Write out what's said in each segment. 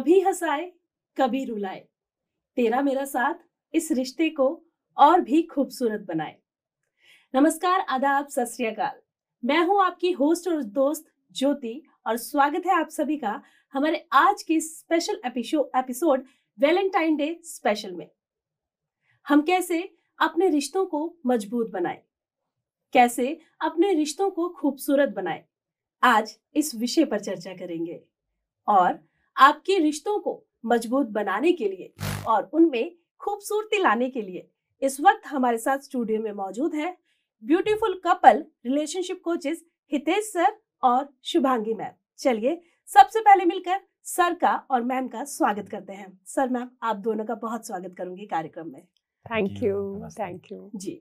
कभी हंसाए, कभी रुलाए। तेरा मेरा साथ इस रिश्ते को और भी खूबसूरत बनाए। नमस्कार, आदाब, सत मैं हूँ आपकी होस्ट और दोस्त ज्योति और स्वागत है आप सभी का हमारे आज की special episode Valentine day special में। हम कैसे अपने रिश्तों को मज़बूत बनाए? कैसे अपने रिश्तों को खूबसूरत बनाए? आज इस विषय पर चर्चा करेंगे। और आपके रिश्तों को मज़बूत बनाने के लिए और उनमें खूबसूरती लाने के लिए इस वक्त हमारे साथ स्टूडियो में मौजूद है beautiful couple relationship coaches Hitesh sir और शुभांगी मैम। चलिए सबसे पहले मिलकर सर का और मैम का स्वागत करते हैं। सर मैम आप दोनों का बहुत स्वागत करूँगी कार्यक्रम में। थैंक यू थैंक यू जी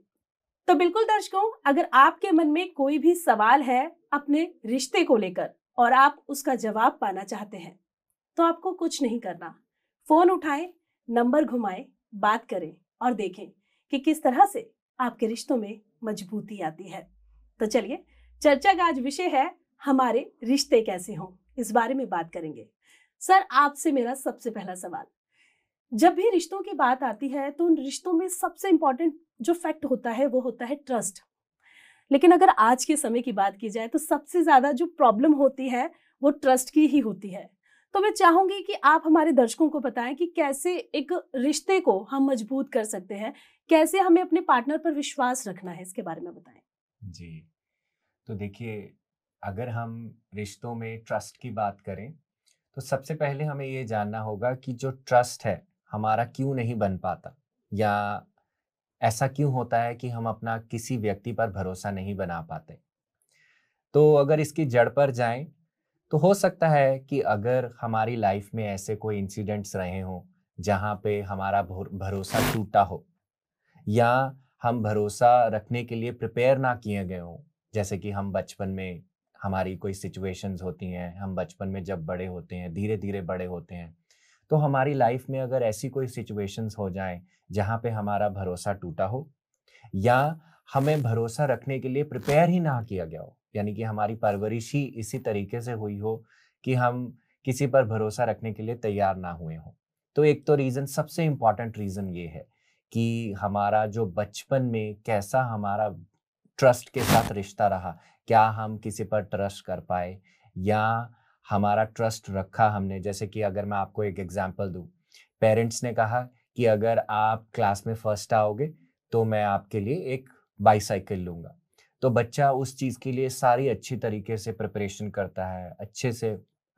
तो बिल्कुल दर्शकों अगर आपके मन में कोई भी सवाल है अपने रिश्ते को लेकर और आप उसका जवाब पाना चाहते हैं तो आपको कुछ नहीं करना। फ़ोन उठाएँ, नंबर घुमाएँ, बात करें और देखें कि किस तरह से आपके रिश्तों में मजबूती आती है। तो चलिए, चर्चा का आज विषय है हमारे रिश्ते कैसे हों, इस बारे में बात करेंगे। सर, आपसे मेरा सबसे पहला सवाल, जब भी रिश्तों की बात आती है तो उन रिश्तों में सबसे इंपॉर्टेंट जो फैक्ट होता है वो होता है ट्रस्ट लेकिन अगर आज के समय की बात की जाए तो सबसे ज़्यादा जो प्रॉब्लम होती है वो ट्रस्ट की ही होती है। तो मैं चाहूँगी कि आप हमारे दर्शकों को बताएँ कि कैसे एक रिश्ते को हम मज़बूत कर सकते हैं, कैसे हमें अपने पार्टनर पर विश्वास रखना है, इसके बारे में बताएँ। जी तो देखिए, अगर हम रिश्तों में ट्रस्ट की बात करें तो सबसे पहले हमें ये जानना होगा कि जो ट्रस्ट है, हमारा क्यों नहीं बन पाता? या ऐसा क्यों होता है कि हम अपना किसी व्यक्ति पर भरोसा नहीं बना पाते? तो अगर इसकी जड़ पर जाएँ तो हो सकता है कि अगर हमारी लाइफ में ऐसे कोई इंसिडेंट्स रहे हों, जहाँ पे हमारा भरोसा टूटा हो, या हम भरोसा रखने के लिए प्रिपेयर ना किए गए हों, जैसे कि हम बचपन में हमारी कोई सिचुएशंस होती हैं, हम बचपन में जब बड़े होते हैं धीरे धीरे बड़े होते हैं तो हमारी लाइफ में अगर ऐसी कोई सिचुएशंस हो जाए, जहाँ पे हमारा भरोसा टूटा हो, या हमें भरोसा रखने के लिए प्रिपेयर ही ना किया गया हो यानी कि हमारी परवरिश ही इसी तरीके से हुई हो कि हम किसी पर भरोसा रखने के लिए तैयार ना हुए हों। तो एक तो रीज़न, सबसे इंपॉर्टेंट रीज़न ये है कि हमारा जो बचपन में कैसा हमारा ट्रस्ट के साथ रिश्ता रहा, क्या हम किसी पर ट्रस्ट कर पाए या हमारा ट्रस्ट रखा हमने। जैसे कि अगर मैं आपको एक एग्ज़ाम्पल दूँ, पेरेंट्स ने कहा कि अगर आप क्लास में फ़र्स्ट आओगे तो मैं आपके लिए एक बाईसाइकिल लूँगा। तो बच्चा उस चीज़ के लिए सारी अच्छी तरीके से प्रिपरेशन करता है, अच्छे से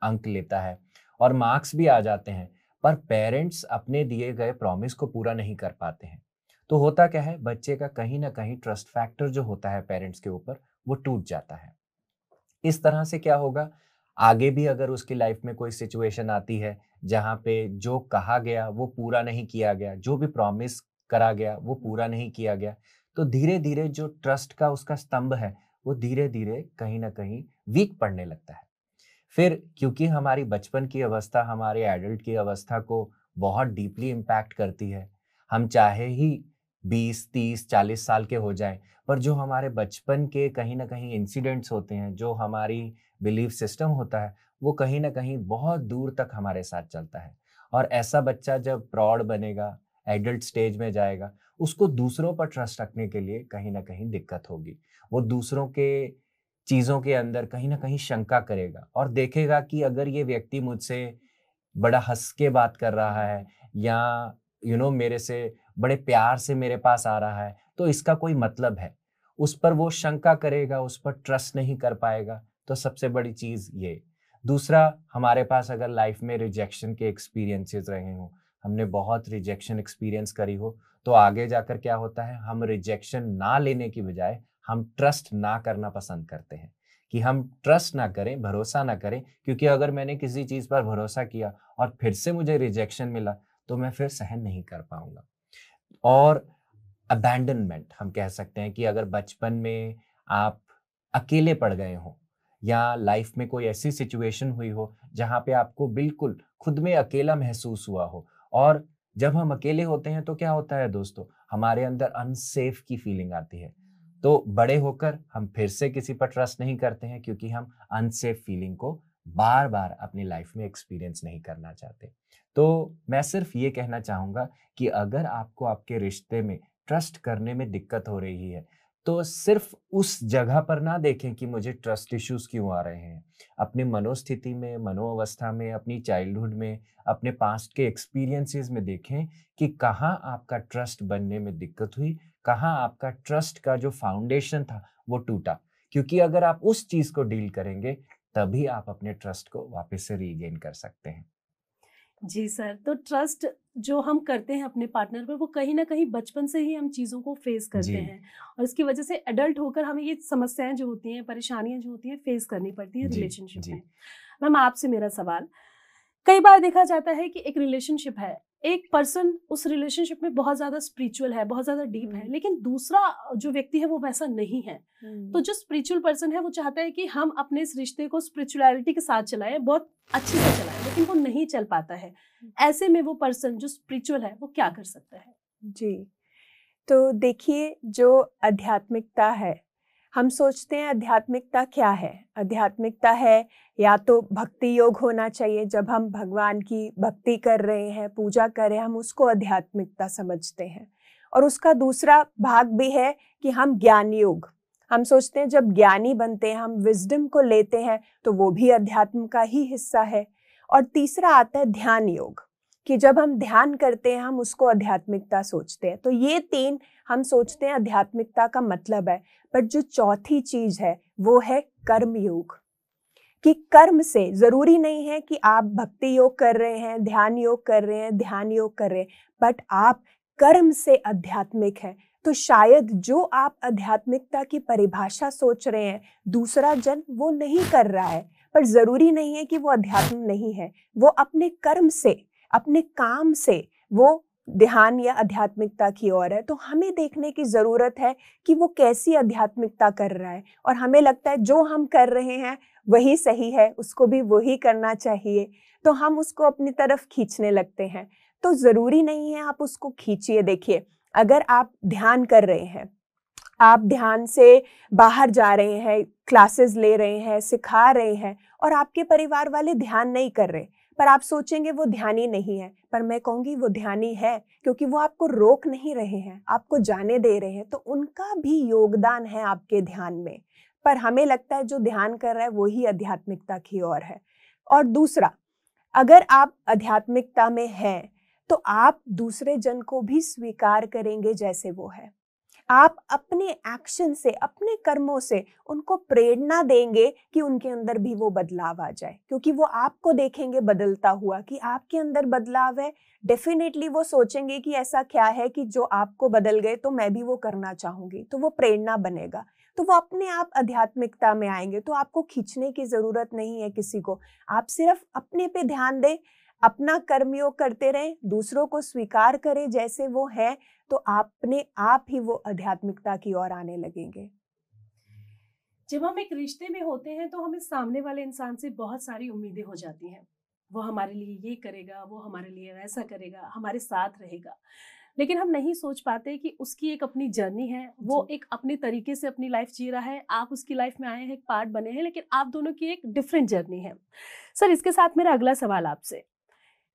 अंक लेता है और मार्क्स भी आ जाते हैं, पर पेरेंट्स अपने दिए गए प्रॉमिस को पूरा नहीं कर पाते हैं। तो होता क्या है, बच्चे का कहीं ना कहीं ट्रस्ट फैक्टर जो होता है पेरेंट्स के ऊपर, वो टूट जाता है। इस तरह से क्या होगा, आगे भी अगर उसकी लाइफ में कोई सिचुएशन आती है, जहाँ पे जो कहा गया, वो पूरा नहीं किया गया, जो भी प्रॉमिस करा गया, वो पूरा नहीं किया गया तो धीरे धीरे जो ट्रस्ट का उसका स्तंभ है, वो धीरे धीरे कहीं ना कहीं वीक पड़ने लगता है। फिर क्योंकि हमारी बचपन की अवस्था, हमारे एडल्ट की अवस्था को बहुत डीपली इम्पैक्ट करती है, हम चाहे ही बीस, तीस, चालीस साल के हो जाएँ, पर जो हमारे बचपन के कहीं ना कहीं इंसिडेंट्स होते हैं, जो हमारी बिलीफ सिस्टम होता है, वो कहीं ना कहीं बहुत दूर तक हमारे साथ चलता है। और ऐसा बच्चा जब प्रौढ़ बनेगा एडल्ट स्टेज में जाएगा उसको दूसरों पर ट्रस्ट रखने के लिए कहीं ना कहीं दिक्कत होगी। वो दूसरों के चीज़ों के अंदर कहीं ना कहीं शंका करेगा और देखेगा कि अगर ये व्यक्ति मुझसे बड़ा हंस के बात कर रहा है या यू you नो know, मेरे से बड़े प्यार से मेरे पास आ रहा है तो इसका कोई मतलब है। उस पर वो शंका करेगा उस पर ट्रस्ट नहीं कर पाएगा तो सबसे बड़ी चीज़ ये। दूसरा हमारे पास अगर लाइफ में रिजेक्शन के एक्सपीरियंसेस रहे हों हमने बहुत रिजेक्शन एक्सपीरियंस करी हो तो आगे जाकर क्या होता है? हम रिजेक्शन ना लेने की बजाय हम ट्रस्ट ना करना पसंद करते हैं। कि हम ट्रस्ट ना करें, भरोसा ना करें, क्योंकि अगर मैंने किसी चीज़ पर भरोसा किया और फिर से मुझे रिजेक्शन मिला तो मैं फिर सहन नहीं कर पाऊँगा। और अबैंडनमेंट हम कह सकते हैं कि अगर बचपन में आप अकेले पड़ गए हों या लाइफ में कोई ऐसी सिचुएशन हुई हो, जहाँ पे आपको बिल्कुल खुद में अकेला महसूस हुआ हो और जब हम अकेले होते हैं तो क्या होता है दोस्तों? हमारे अंदर अनसेफ की फीलिंग आती है। तो बड़े होकर हम फिर से किसी पर ट्रस्ट नहीं करते हैं क्योंकि हम अनसेफ फीलिंग को बार बार अपनी लाइफ में एक्सपीरियंस नहीं करना चाहते। तो मैं सिर्फ़ ये कहना चाहूँगा कि अगर आपको आपके रिश्ते में ट्रस्ट करने में दिक्कत हो रही है तो सिर्फ़ उस जगह पर ना देखें कि मुझे ट्रस्ट इश्यूज़ क्यों आ रहे हैं। अपनी मनोस्थिति में, मनोअवस्था में, अपनी चाइल्डहुड में, अपने पास्ट के एक्सपीरियंसेस में देखें कि कहाँ आपका ट्रस्ट बनने में दिक्कत हुई, कहाँ आपका ट्रस्ट का जो फाउंडेशन था वो टूटा। क्योंकि अगर आप उस चीज़ को डील करेंगे, तभी आप अपने ट्रस्ट को वापस से रीगेन कर सकते हैं। जी सर तो ट्रस्ट जो हम करते हैं अपने पार्टनर पर वो कहीं ना कहीं बचपन से ही हम चीज़ों को फेस करते हैं। और इसकी वजह से एडल्ट होकर हमें ये समस्याएँ जो होती हैं परेशानियाँ जो होती हैं फेस करनी पड़ती है रिलेशनशिप में। मैम आपसे मेरा सवाल कई बार देखा जाता है कि एक रिलेशनशिप है एक पर्सन उस रिलेशनशिप में बहुत ज़्यादा स्पिरिचुअल है बहुत ज़्यादा डीप है हम्म। लेकिन दूसरा जो व्यक्ति है वो वैसा नहीं है तो हम्म। जो स्पिरिचुअल पर्सन है वो चाहता है कि हम अपने इस रिश्ते को स्पिरिचुअलिटी के साथ चलाएँ बहुत अच्छे से चलाएँ लेकिन वो नहीं चल पाता है हम्म। ऐसे में वो पर्सन जो स्पिरिचुअल है वो क्या कर सकता है जी तो देखिए जो आध्यात्मिकता है हम सोचते हैं आध्यात्मिकता क्या है? आध्यात्मिकता है, या तो भक्ति योग होना चाहिए, जब हम भगवान की भक्ति कर रहे हैं, पूजा कर रहे हैं, हम उसको आध्यात्मिकता समझते हैं। और उसका दूसरा भाग भी है कि हम ज्ञान योग। हम सोचते हैं जब ज्ञानी बनते हैं, हम विजडम को लेते हैं तो वो भी अध्यात्म का ही हिस्सा है। और तीसरा आता है ध्यान योग, कि जब हम ध्यान करते हैं, हम उसको आध्यात्मिकता सोचते हैं। तो ये तीन हम सोचते हैं आध्यात्मिकता का मतलब है। बट जो चौथी चीज़ है, वो है कर्म योग। कि कर्म से ज़रूरी नहीं है कि आप भक्ति योग कर रहे हैं, ध्यान योग कर रहे हैं, ध्यान योग कर रहे हैं बट आप कर्म से आध्यात्मिक है। तो शायद जो आप आध्यात्मिकता की परिभाषा सोच रहे हैं, दूसरा जन वो नहीं कर रहा है। पर ज़रूरी नहीं है कि वो अध्यात्म नहीं है, वो अपने कर्म से, अपने काम से वो ध्यान या आध्यात्मिकता की ओर है तो हमें देखने की ज़रूरत है कि वो कैसी आध्यात्मिकता कर रहा है। और हमें लगता है जो हम कर रहे हैं, वही सही है, उसको भी वही करना चाहिए तो हम उसको अपनी तरफ़ खींचने लगते हैं। तो ज़रूरी नहीं है आप उसको खींचिए। देखिए, अगर आप ध्यान कर रहे हैं, आप ध्यान से बाहर जा रहे हैं, क्लासेस ले रहे हैं, सिखा रहे हैं और आपके परिवार वाले ध्यान नहीं कर रहे पर आप सोचेंगे वो ध्यानी नहीं है, पर मैं कहूँगी वो ध्यानी है, क्योंकि वो आपको रोक नहीं रहे हैं, आपको जाने दे रहे हैं तो उनका भी योगदान है आपके ध्यान में। पर हमें लगता है जो ध्यान कर रहा है वही आध्यात्मिकता की ओर है। और दूसरा, अगर आप आध्यात्मिकता में हैं तो आप दूसरे जन को भी स्वीकार करेंगे जैसे वो है। आप अपने एक्शन से, अपने कर्मों से उनको प्रेरणा देंगे कि उनके अंदर भी वो बदलाव आ जाए। क्योंकि वो आपको देखेंगे बदलता हुआ कि आपके अंदर बदलाव है। डेफिनेटली वो सोचेंगे कि ऐसा क्या है कि जो आपको बदल गए तो मैं भी वो करना चाहूँगी। तो वो प्रेरणा बनेगा। तो वो अपने आप आध्यात्मिकता में आएँगे तो आपको खींचने की ज़रूरत नहीं है किसी को। आप सिर्फ़ अपने पे ध्यान दें अपना कर्मयोग करते रहें दूसरों को स्वीकार करें जैसे वो है तो आपने आप ही वो आध्यात्मिकता की ओर आने लगेंगे। जब हम एक रिश्ते में होते हैं तो हमें सामने वाले इंसान से बहुत सारी उम्मीदें हो जाती हैं। वो हमारे लिए ये करेगा वो हमारे लिए वैसा करेगा हमारे साथ रहेगा। लेकिन हम नहीं सोच पाते कि उसकी एक अपनी जर्नी है वो एक अपने तरीके से अपनी लाइफ जी रहा है आप उसकी लाइफ में आए हैं एक पार्ट बने हैं लेकिन आप दोनों की एक डिफरेंट जर्नी है। सर इसके साथ मेरा अगला सवाल आपसे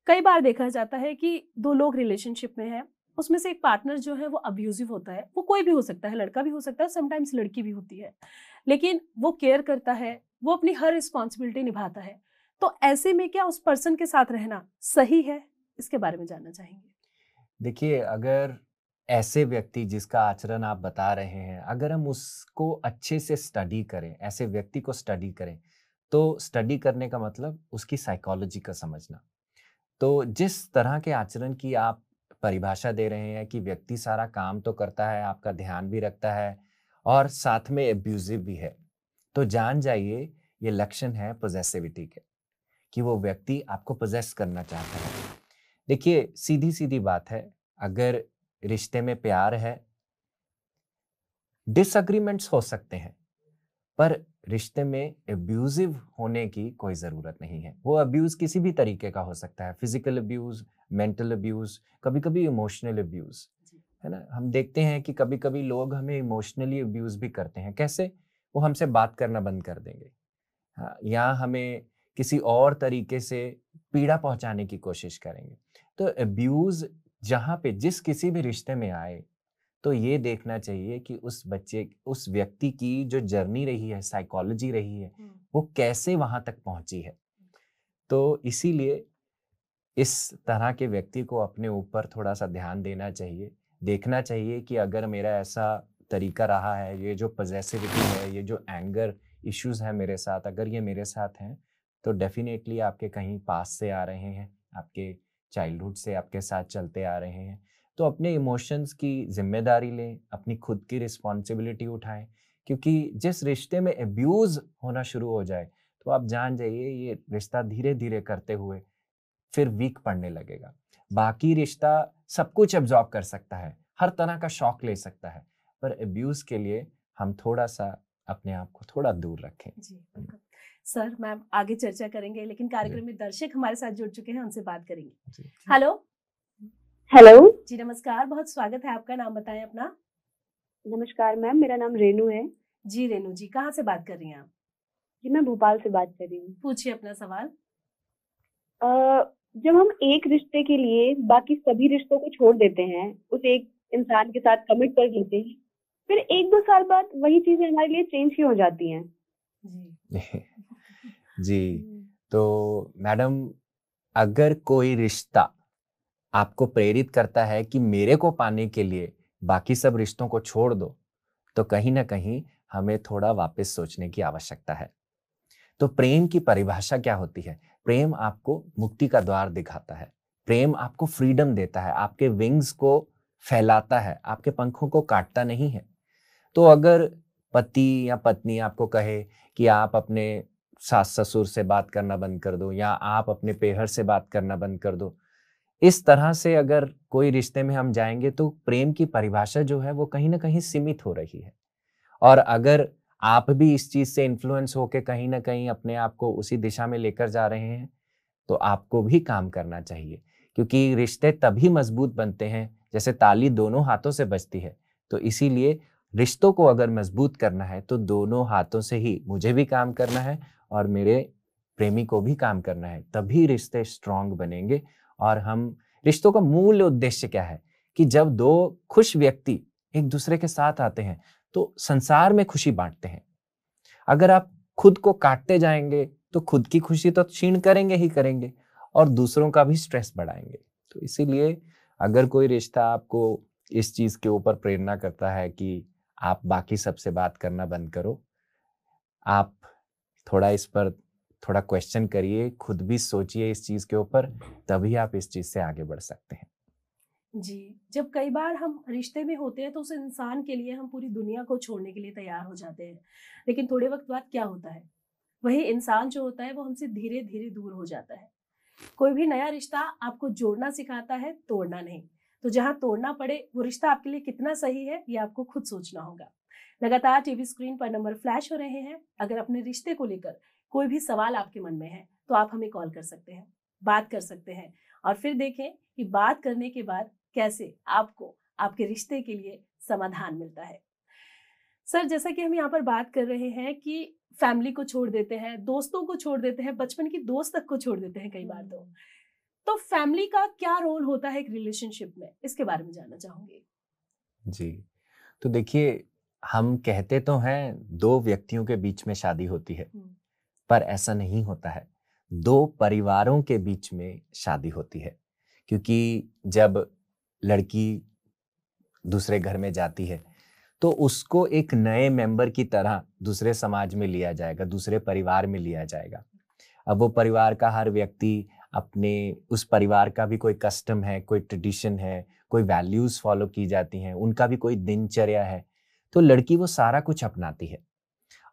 कई बार देखा जाता है कि दो लोग रिलेशनशिप में हैं, उसमें से एक पार्टनर जो है वो अब्यूजिव होता है। वो कोई भी हो सकता है, लड़का भी हो सकता है समटाइम्स लड़की भी होती है। लेकिन वो केयर करता है, वो अपनी हर रिस्पॉन्सिबिलिटी निभाता है। तो ऐसे में क्या उस पर्सन के साथ रहना सही है? इसके बारे में जानना चाहेंगे। देखिए, अगर ऐसे व्यक्ति जिसका आचरण आप बता रहे हैं, अगर हम उसको अच्छे से स्टडी करें, ऐसे व्यक्ति को स्टडी करें तो स्टडी करने का मतलब उसकी साइकोलॉजी का समझना। तो जिस तरह के आचरण की आप परिभाषा दे रहे हैं कि व्यक्ति सारा काम तो करता है, आपका ध्यान भी रखता है और साथ में एब्यूजिव भी है तो जान जाइए ये लक्षण है पोजेसिविटी के, कि वो व्यक्ति आपको पोजेस करना चाहता है। देखिए सीधी सीधी बात है, अगर रिश्ते में प्यार है डिसअग्रीमेंट्स हो सकते हैं, पर रिश्ते में अब्यूजिव होने की कोई ज़रूरत नहीं है। वो अब्यूज़ किसी भी तरीके का हो सकता है फ़िज़िकल अब्यूज़ मेंटल अब्यूज़ कभी कभी इमोशनल अब्यूज़ है ना? हम देखते हैं कि कभी कभी लोग हमें इमोशनली अब्यूज़ भी करते हैं। कैसे? वो हमसे बात करना बंद कर देंगे। हाँ या हमें किसी और तरीके से पीड़ा पहुँचाने की कोशिश करेंगे। तो अब्यूज जहाँ पे जिस किसी भी रिश्ते में आए तो ये देखना चाहिए कि उस बच्चे उस व्यक्ति की जो जर्नी रही है साइकोलॉजी रही है वो कैसे वहाँ तक पहुँची है। तो इसीलिए इस तरह के व्यक्ति को अपने ऊपर थोड़ा सा ध्यान देना चाहिए। देखना चाहिए कि अगर मेरा ऐसा तरीका रहा है ये जो पॉजिटिविटी है ये जो एंगर इश्यूज़ है मेरे साथ अगर ये मेरे साथ हैं तो डेफिनेटली आपके कहीं पास से आ रहे हैं आपके चाइल्डहुड से आपके साथ चलते आ रहे हैं। तो अपने इमोशंस की ज़िम्मेदारी लें अपनी खुद की रिस्पॉन्सिबिलिटी उठाएँ क्योंकि जिस रिश्ते में एब्यूज़ होना शुरू हो जाए तो आप जान जाइए ये रिश्ता धीरे धीरे करते हुए फिर वीक पड़ने लगेगा। बाकी रिश्ता सब कुछ एब्जॉर्ब कर सकता है हर तरह का शौक ले सकता है पर एब्यूज़ के लिए हम थोड़ा सा अपने आप को थोड़ा दूर रखें। जी सर मैम आगे चर्चा करेंगे लेकिन कार्यक्रम में दर्शक हमारे साथ जुड़ चुके हैं उनसे बात करेंगे। हेलो? हेलो जी नमस्कार बहुत स्वागत है आपका नाम बताएँ अपना। नमस्कार मैम मेरा नाम रेनू है। जी रेनू जी कहाँ से बात कर रही हैं आप? जी मैं भोपाल से बात कर रही हूँ। पूछिए अपना सवाल। अ, जब हम एक रिश्ते के लिए बाकी सभी रिश्तों को छोड़ देते हैं उस एक इंसान के साथ कमिट कर लेते हैं फिर एक दो साल बाद वही चीज़ें हमारे लिए चेंज क्यों हो जाती हैं। जी। जी तो मैडम अगर कोई रिश्ता आपको प्रेरित करता है कि मेरे को पाने के लिए बाकी सब रिश्तों को छोड़ दो तो कहीं ना कहीं हमें थोड़ा वापस सोचने की आवश्यकता है। तो प्रेम की परिभाषा क्या होती है? प्रेम आपको मुक्ति का द्वार दिखाता है। प्रेम आपको फ्रीडम देता है, आपके विंग्स को फैलाता है, आपके पंखों को काटता नहीं है। तो अगर पति या पत्नी आपको कहे कि आप अपने सास ससुर से बात करना बंद कर दो या आप अपने पेहर से बात करना बंद कर दो इस तरह से अगर कोई रिश्ते में हम जाएँगे तो प्रेम की परिभाषा जो है वो कहीं ना कहीं सीमित हो रही है। और अगर आप भी इस चीज़ से इन्फ्लुएंस होकर कहीं ना कहीं अपने आप को उसी दिशा में लेकर जा रहे हैं तो आपको भी काम करना चाहिए। क्योंकि रिश्ते तभी मज़बूत बनते हैं, जैसे ताली दोनों हाथों से बजती है। तो इसीलिए रिश्तों को अगर मज़बूत करना है तो दोनों हाथों से ही मुझे भी काम करना है और मेरे प्रेमी को भी काम करना है। तभी रिश्ते स्ट्रांग बनेंगे और हम, रिश्तों का मूल उद्देश्य क्या है? कि जब दो खुश व्यक्ति एक दूसरे के साथ आते हैं तो संसार में खुशी बांटते हैं। अगर आप खुद को काटते जाएँगे तो खुद की खुशी तो क्षीण करेंगे ही करेंगे और दूसरों का भी स्ट्रेस बढ़ाएँगे। तो इसीलिए अगर कोई रिश्ता आपको इस चीज़ के ऊपर प्रेरणा करता है कि आप बाकी सबसे बात करना बंद करो, आप थोड़ा इस पर थोड़ा क्वेश्चन करिए, खुद भी सोचिए इस चीज़ के ऊपर, तभी आप इस चीज़ से आगे बढ़ सकते हैं। जी, जब कई बार हम रिश्ते में होते हैं तो उस इंसान के लिए हम पूरी दुनिया को छोड़ने के लिए तैयार हो जाते हैं। लेकिन थोड़े वक्त बाद क्या होता है? वही इंसान जो होता है, वो हमसे धीरे धीरे दूर हो जाता है। कोई भी नया रिश्ता आपको जोड़ना सिखाता है, तोड़ना नहीं। तो जहाँ तोड़ना पड़े, वो रिश्ता आपके लिए कितना सही है, ये आपको खुद सोचना होगा। लगातार टीवी स्क्रीन पर नंबर फ्लैश हो रहे हैं। अगर अपने रिश्ते को लेकर कोई भी सवाल आपके मन में है तो आप हमें कॉल कर सकते हैं बात कर सकते हैं और फिर देखें कि बात करने के बाद कैसे आपको आपके रिश्ते के लिए समाधान मिलता है। सर जैसा कि हम यहाँ पर बात कर रहे हैं कि फैमिली को छोड़ देते हैं दोस्तों को छोड़ देते हैं बचपन की दोस्त तक को छोड़ देते हैं कई बार तो। तो फैमिली का क्या रोल होता है एक रिलेशनशिप में? इसके बारे में जानना चाहूँगी। जी तो देखिए हम कहते तो हैं दो व्यक्तियों के बीच में शादी होती है। पर ऐसा नहीं होता है। दो परिवारों के बीच में शादी होती है, क्योंकि जब लड़की दूसरे घर में जाती है तो उसको एक नए मेंबर की तरह दूसरे समाज में लिया जाएगा, दूसरे परिवार में लिया जाएगा। अब वो परिवार का हर व्यक्ति अपने, उस परिवार का भी कोई कस्टम है, कोई ट्रेडिशन है, कोई वैल्यूज़ फॉलो की जाती हैं, उनका भी कोई दिनचर्या है तो लड़की वो सारा कुछ अपनाती है।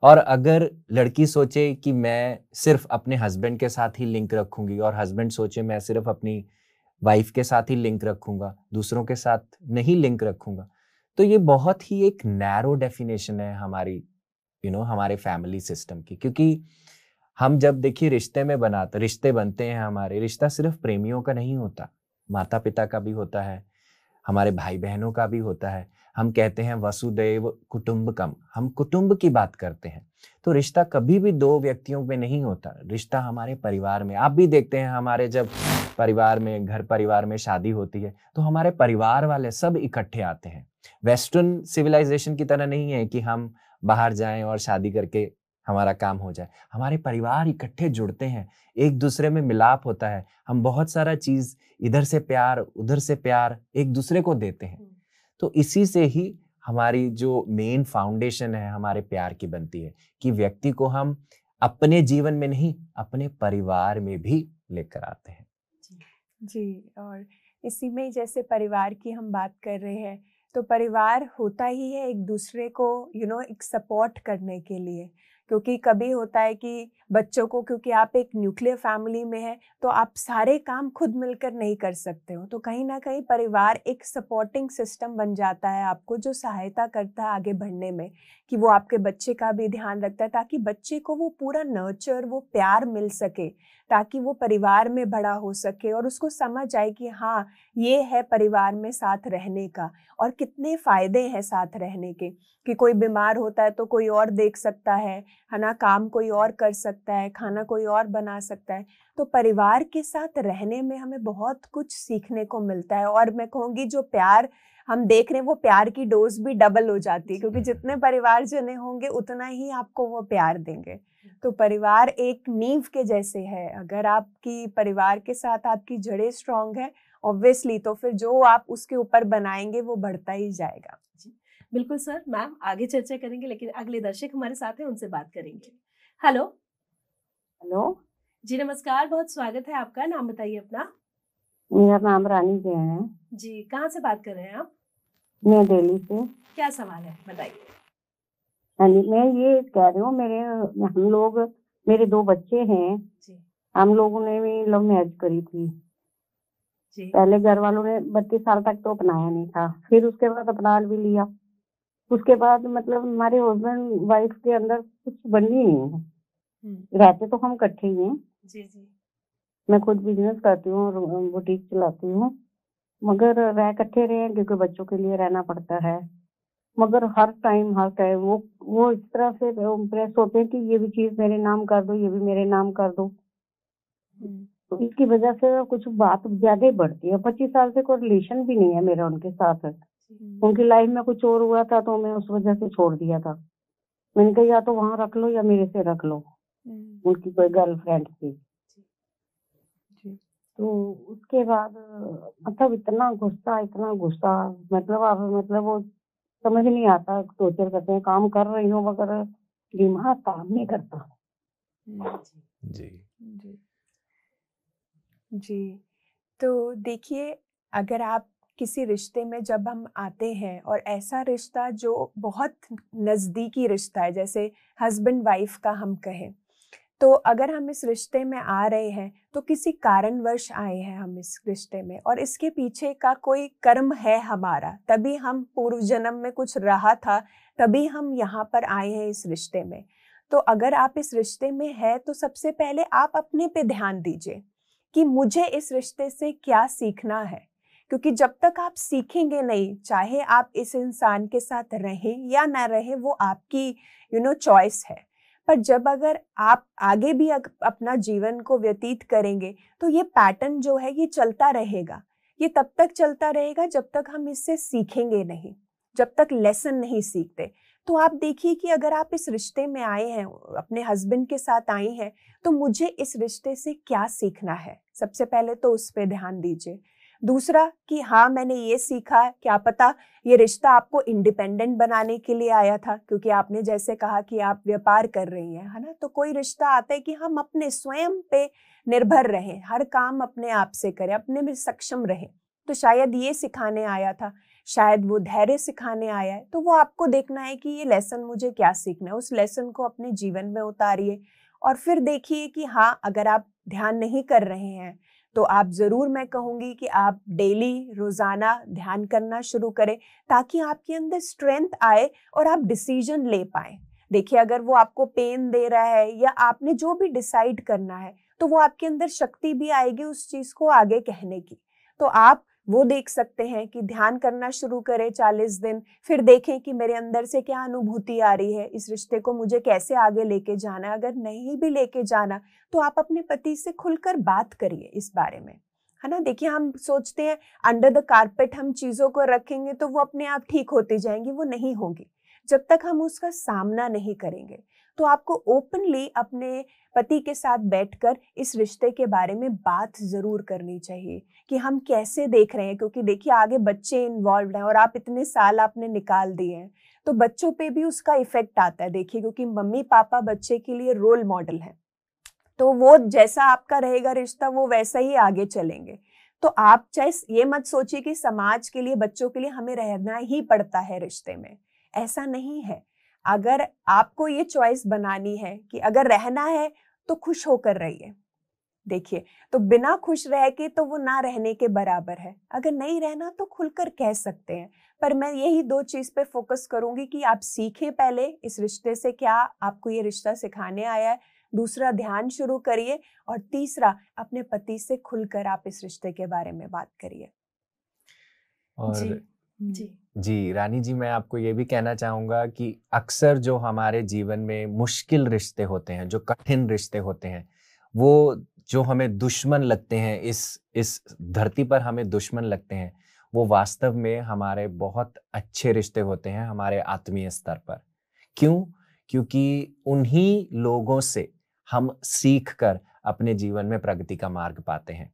और अगर लड़की सोचे कि मैं सिर्फ़ अपने हस्बैंड के साथ ही लिंक रखूँगी और हस्बैंड सोचे मैं सिर्फ़ अपनी वाइफ के साथ ही लिंक रखूँगा दूसरों के साथ नहीं लिंक रखूँगा तो ये बहुत ही एक नैरो डेफिनेशन है हमारी यू you नो know, हमारे फैमिली सिस्टम की। क्योंकि हम जब देखिए रिश्ते में बनाते रिश्ते बनते हैं हमारे रिश्ता सिर्फ़ प्रेमियों का नहीं होता माता पिता का भी होता है हमारे भाई बहनों का भी होता है हम कहते हैं वसुदैव कुटुंबकम। हम कुटुंब की बात करते हैं। तो रिश्ता कभी भी दो व्यक्तियों में नहीं होता। रिश्ता हमारे परिवार में। आप भी देखते हैं हमारे जब परिवार में, घर परिवार में शादी होती है तो हमारे परिवार वाले सब इकट्ठे आते हैं। वेस्टर्न सिविलाइजेशन की तरह नहीं है कि हम बाहर जाएँ और शादी करके हमारा काम हो जाए। हमारे परिवार इकट्ठे जुड़ते हैं। एक दूसरे में मिलाप होता है। हम बहुत सारा चीज़ इधर से प्यार, उधर से प्यार एक दूसरे को देते हैं। तो इसी से ही हमारी जो मेन फाउंडेशन है हमारे प्यार की बनती है कि व्यक्ति को हम अपने जीवन में नहीं अपने परिवार में भी लेकर आते हैं। जी और इसी में जैसे परिवार की हम बात कर रहे हैं तो परिवार होता ही है एक दूसरे को यू you नो know, एक सपोर्ट करने के लिए। क्योंकि कभी होता है कि बच्चों को क्योंकि आप एक न्यूक्लियर फैमिली में है तो आप सारे काम खुद मिलकर नहीं कर सकते हो। तो कहीं ना कहीं परिवार एक सपोर्टिंग सिस्टम बन जाता है आपको, जो सहायता करता है आगे बढ़ने में, कि वो आपके बच्चे का भी ध्यान रखता है, ताकि बच्चे को वो पूरा नर्चर वो प्यार मिल सके, ताकि वो परिवार में बड़ा हो सके और उसको समझ आए कि हाँ ये है परिवार में साथ रहने का और कितने फ़ायदे हैं साथ रहने के, कि कोई बीमार होता है तो कोई और देख सकता है है ना, काम कोई और कर सकता है खाना कोई और बना सकता है। तो परिवार के साथ रहने में हमें बहुत कुछ सीखने को मिलता है और मैं कहूँगी जो प्यार हम देख रहे हैं वो प्यार की डोज भी डबल हो जाती है क्योंकि जितने परिवार जने होंगे उतना ही आपको वो प्यार देंगे। तो परिवार एक नींव के जैसे है अगर आपकी परिवार के साथ आपकी जड़ें स्ट्रांग है ऑब्वियसली तो फिर जो आप उसके ऊपर बनाएँगे वो बढ़ता ही जाएगा। बिल्कुल सर मैम आगे चर्चा करेंगे लेकिन अगले दर्शक हमारे साथ हैं उनसे बात करेंगे। हेलो। हेलो। जी नमस्कार बहुत स्वागत है आपका। नाम बताइए अपना। मेरा नाम रानी जैन है। जी कहाँ से बात कर रहे हैं आप? मैं दिल्ली से। क्या सवाल है? बताइए। हाँ जी मैं ये कह रही हूँ मेरे हम लोग मेरे दो बच्चे हैं। जी। हम लोगों ने भी लव मैरिज करी थी। जी। पहले घर वालों ने बत्तीस साल तक तो अपनाया नहीं था। फिर उसके बाद अपना भी लिया। उसके बाद मतलब हमारे हस्बैंड वाइफ के अंदर कुछ बन नहीं है। रहते तो हम इकट्ठे ही हैं। जी जी। मैं खुद बिज़नेस करती हूँ और बुटीक चलाती हूँ। मगर रह इकट्ठे रहे हैं क्योंकि बच्चों के लिए रहना पड़ता है। मगर हर टाइम हर टाइम वो वो इस तरह से इम्प्रेस होते हैं कि ये भी चीज़ मेरे नाम कर दो ये भी मेरे नाम कर दो। हम्म, तो इसकी वजह से कुछ बात ज़्यादा ही बढ़ती है। पच्चीस साल से कोई रिलेशन भी नहीं है मेरा उनके साथ। हम्म, उनकी लाइफ में कुछ और हुआ था तो मैं उस वजह से छोड़ दिया था। मैंने कहा या तो वहाँ रख लो या मेरे से रख लो। हम्म, उनकी कोई गर्लफ्रेंड थी। तो उसके बाद मतलब इतना गुस्सा इतना गुस्सा मतलब आप मतलब वो समझ नहीं आता टोर्चर करते हैं काम कर रही हूँ मगर दिमाग काम नहीं करता। हम्म, जी। जी। जी। तो देखिए अगर आप किसी रिश्ते में जब हम आते हैं और ऐसा रिश्ता जो बहुत नज़दीकी रिश्ता है जैसे हस्बैंड वाइफ का हम कहें तो अगर हम इस रिश्ते में आ रहे हैं तो किसी कारणवश आए हैं हम इस रिश्ते में और इसके पीछे का कोई कर्म है हमारा। तभी हम पूर्व जन्म में कुछ रहा था, तभी हम यहाँ पर आए हैं इस रिश्ते में। तो अगर आप इस रिश्ते में है तो सबसे पहले आप अपने पे ध्यान दीजिए कि मुझे इस रिश्ते से क्या सीखना है। क्योंकि जब तक आप सीखेंगे नहीं, चाहे आप इस इंसान के साथ रहें या ना रहें, वो आपकी यू नो चॉइस है। पर जब अगर आप आगे भी अग- अपना जीवन को व्यतीत करेंगे तो ये पैटर्न जो है, ये चलता रहेगा। ये तब तक चलता रहेगा जब तक हम इससे सीखेंगे नहीं, जब तक लेसन नहीं सीखते। तो आप देखिए कि अगर आप इस रिश्ते में आए हैं, अपने हस्बैंड के साथ आई हैं तो मुझे इस रिश्ते से क्या सीखना है? सबसे पहले तो उस पर ध्यान दीजिए। दूसरा कि हाँ मैंने ये सीखा, क्या पता ये रिश्ता आपको इंडिपेंडेंट बनाने के लिए आया था, क्योंकि आपने जैसे कहा कि आप व्यापार कर रही हैं, है ना? तो कोई रिश्ता आता है कि हम अपने स्वयं पे निर्भर रहें, हर काम अपने आप से करें, अपने में सक्षम रहें। तो शायद ये सिखाने आया था, शायद वो धैर्य सिखाने आया है तो वो आपको देखना है कि ये लेसन मुझे क्या सीखना है, उस लेसन को अपने जीवन में उतारिए। और फिर देखिए कि हाँ अगर आप ध्यान नहीं कर रहे हैं तो आप ज़रूर मैं कहूँगी कि आप डेली रोज़ाना ध्यान करना शुरू करें, ताकि आपके अंदर स्ट्रेंथ आए और आप डिसीज़न ले पाए। देखिए, अगर वो आपको पेन दे रहा है या आपने जो भी डिसाइड करना है तो वो आपके अंदर शक्ति भी आएगी उस चीज़ को आगे कहने की। तो आप वो देख सकते हैं कि ध्यान करना शुरू करें चालीस दिन, फिर देखें कि मेरे अंदर से क्या अनुभूति आ रही है, इस रिश्ते को मुझे कैसे आगे लेके जाना अगर नहीं भी लेके जाना तो आप अपने पति से खुलकर बात करिए इस बारे में। है ना? देखिए, हम सोचते हैं अंडर द कारपेट हम चीज़ों को रखेंगे तो वो अपने आप ठीक होती जाएँगी, वो नहीं होंगी। जब तक हम उसका सामना नहीं करेंगे। तो आपको ओपनली अपने पति के साथ बैठकर इस रिश्ते के बारे में बात ज़रूर करनी चाहिए कि हम कैसे देख रहे हैं, क्योंकि देखिए आगे बच्चे इन्वॉल्व हैं और आप इतने साल आपने निकाल दिए हैं। तो बच्चों पे भी उसका इफ़ेक्ट आता है, देखिए, क्योंकि मम्मी पापा बच्चे के लिए रोल मॉडल है। तो वो जैसा आपका रहेगा रिश्ता, वो वैसा ही आगे चलेंगे। तो आप चाहे, ये मत सोचिए कि समाज के लिए, बच्चों के लिए हमें रहना ही पड़ता है रिश्ते में। ऐसा नहीं है। अगर आपको ये चॉइस बनानी है कि अगर रहना है तो खुश होकर रहिए। देखिए तो बिना खुश रह के तो वो ना रहने के बराबर है। अगर नहीं रहना तो खुलकर कह सकते हैं। पर मैं यही दो चीज़ पे फोकस करूँगी कि आप सीखें पहले इस रिश्ते से क्या आपको ये रिश्ता सिखाने आया है। दूसरा ध्यान शुरू करिए और तीसरा अपने पति से खुलकर आप इस रिश्ते के बारे में बात करिए। और जी। जी, रानी जी, मैं आपको ये भी कहना चाहूँगा कि अक्सर जो हमारे जीवन में मुश्किल रिश्ते होते हैं, जो कठिन रिश्ते होते हैं, वो जो हमें दुश्मन लगते हैं, इस इस धरती पर हमें दुश्मन लगते हैं, वो वास्तव में हमारे बहुत अच्छे रिश्ते होते हैं, हमारे आत्मीय स्तर पर। क्यों? क्योंकि उन्हीं लोगों से हम सीख कर अपने जीवन में प्रगति का मार्ग पाते हैं।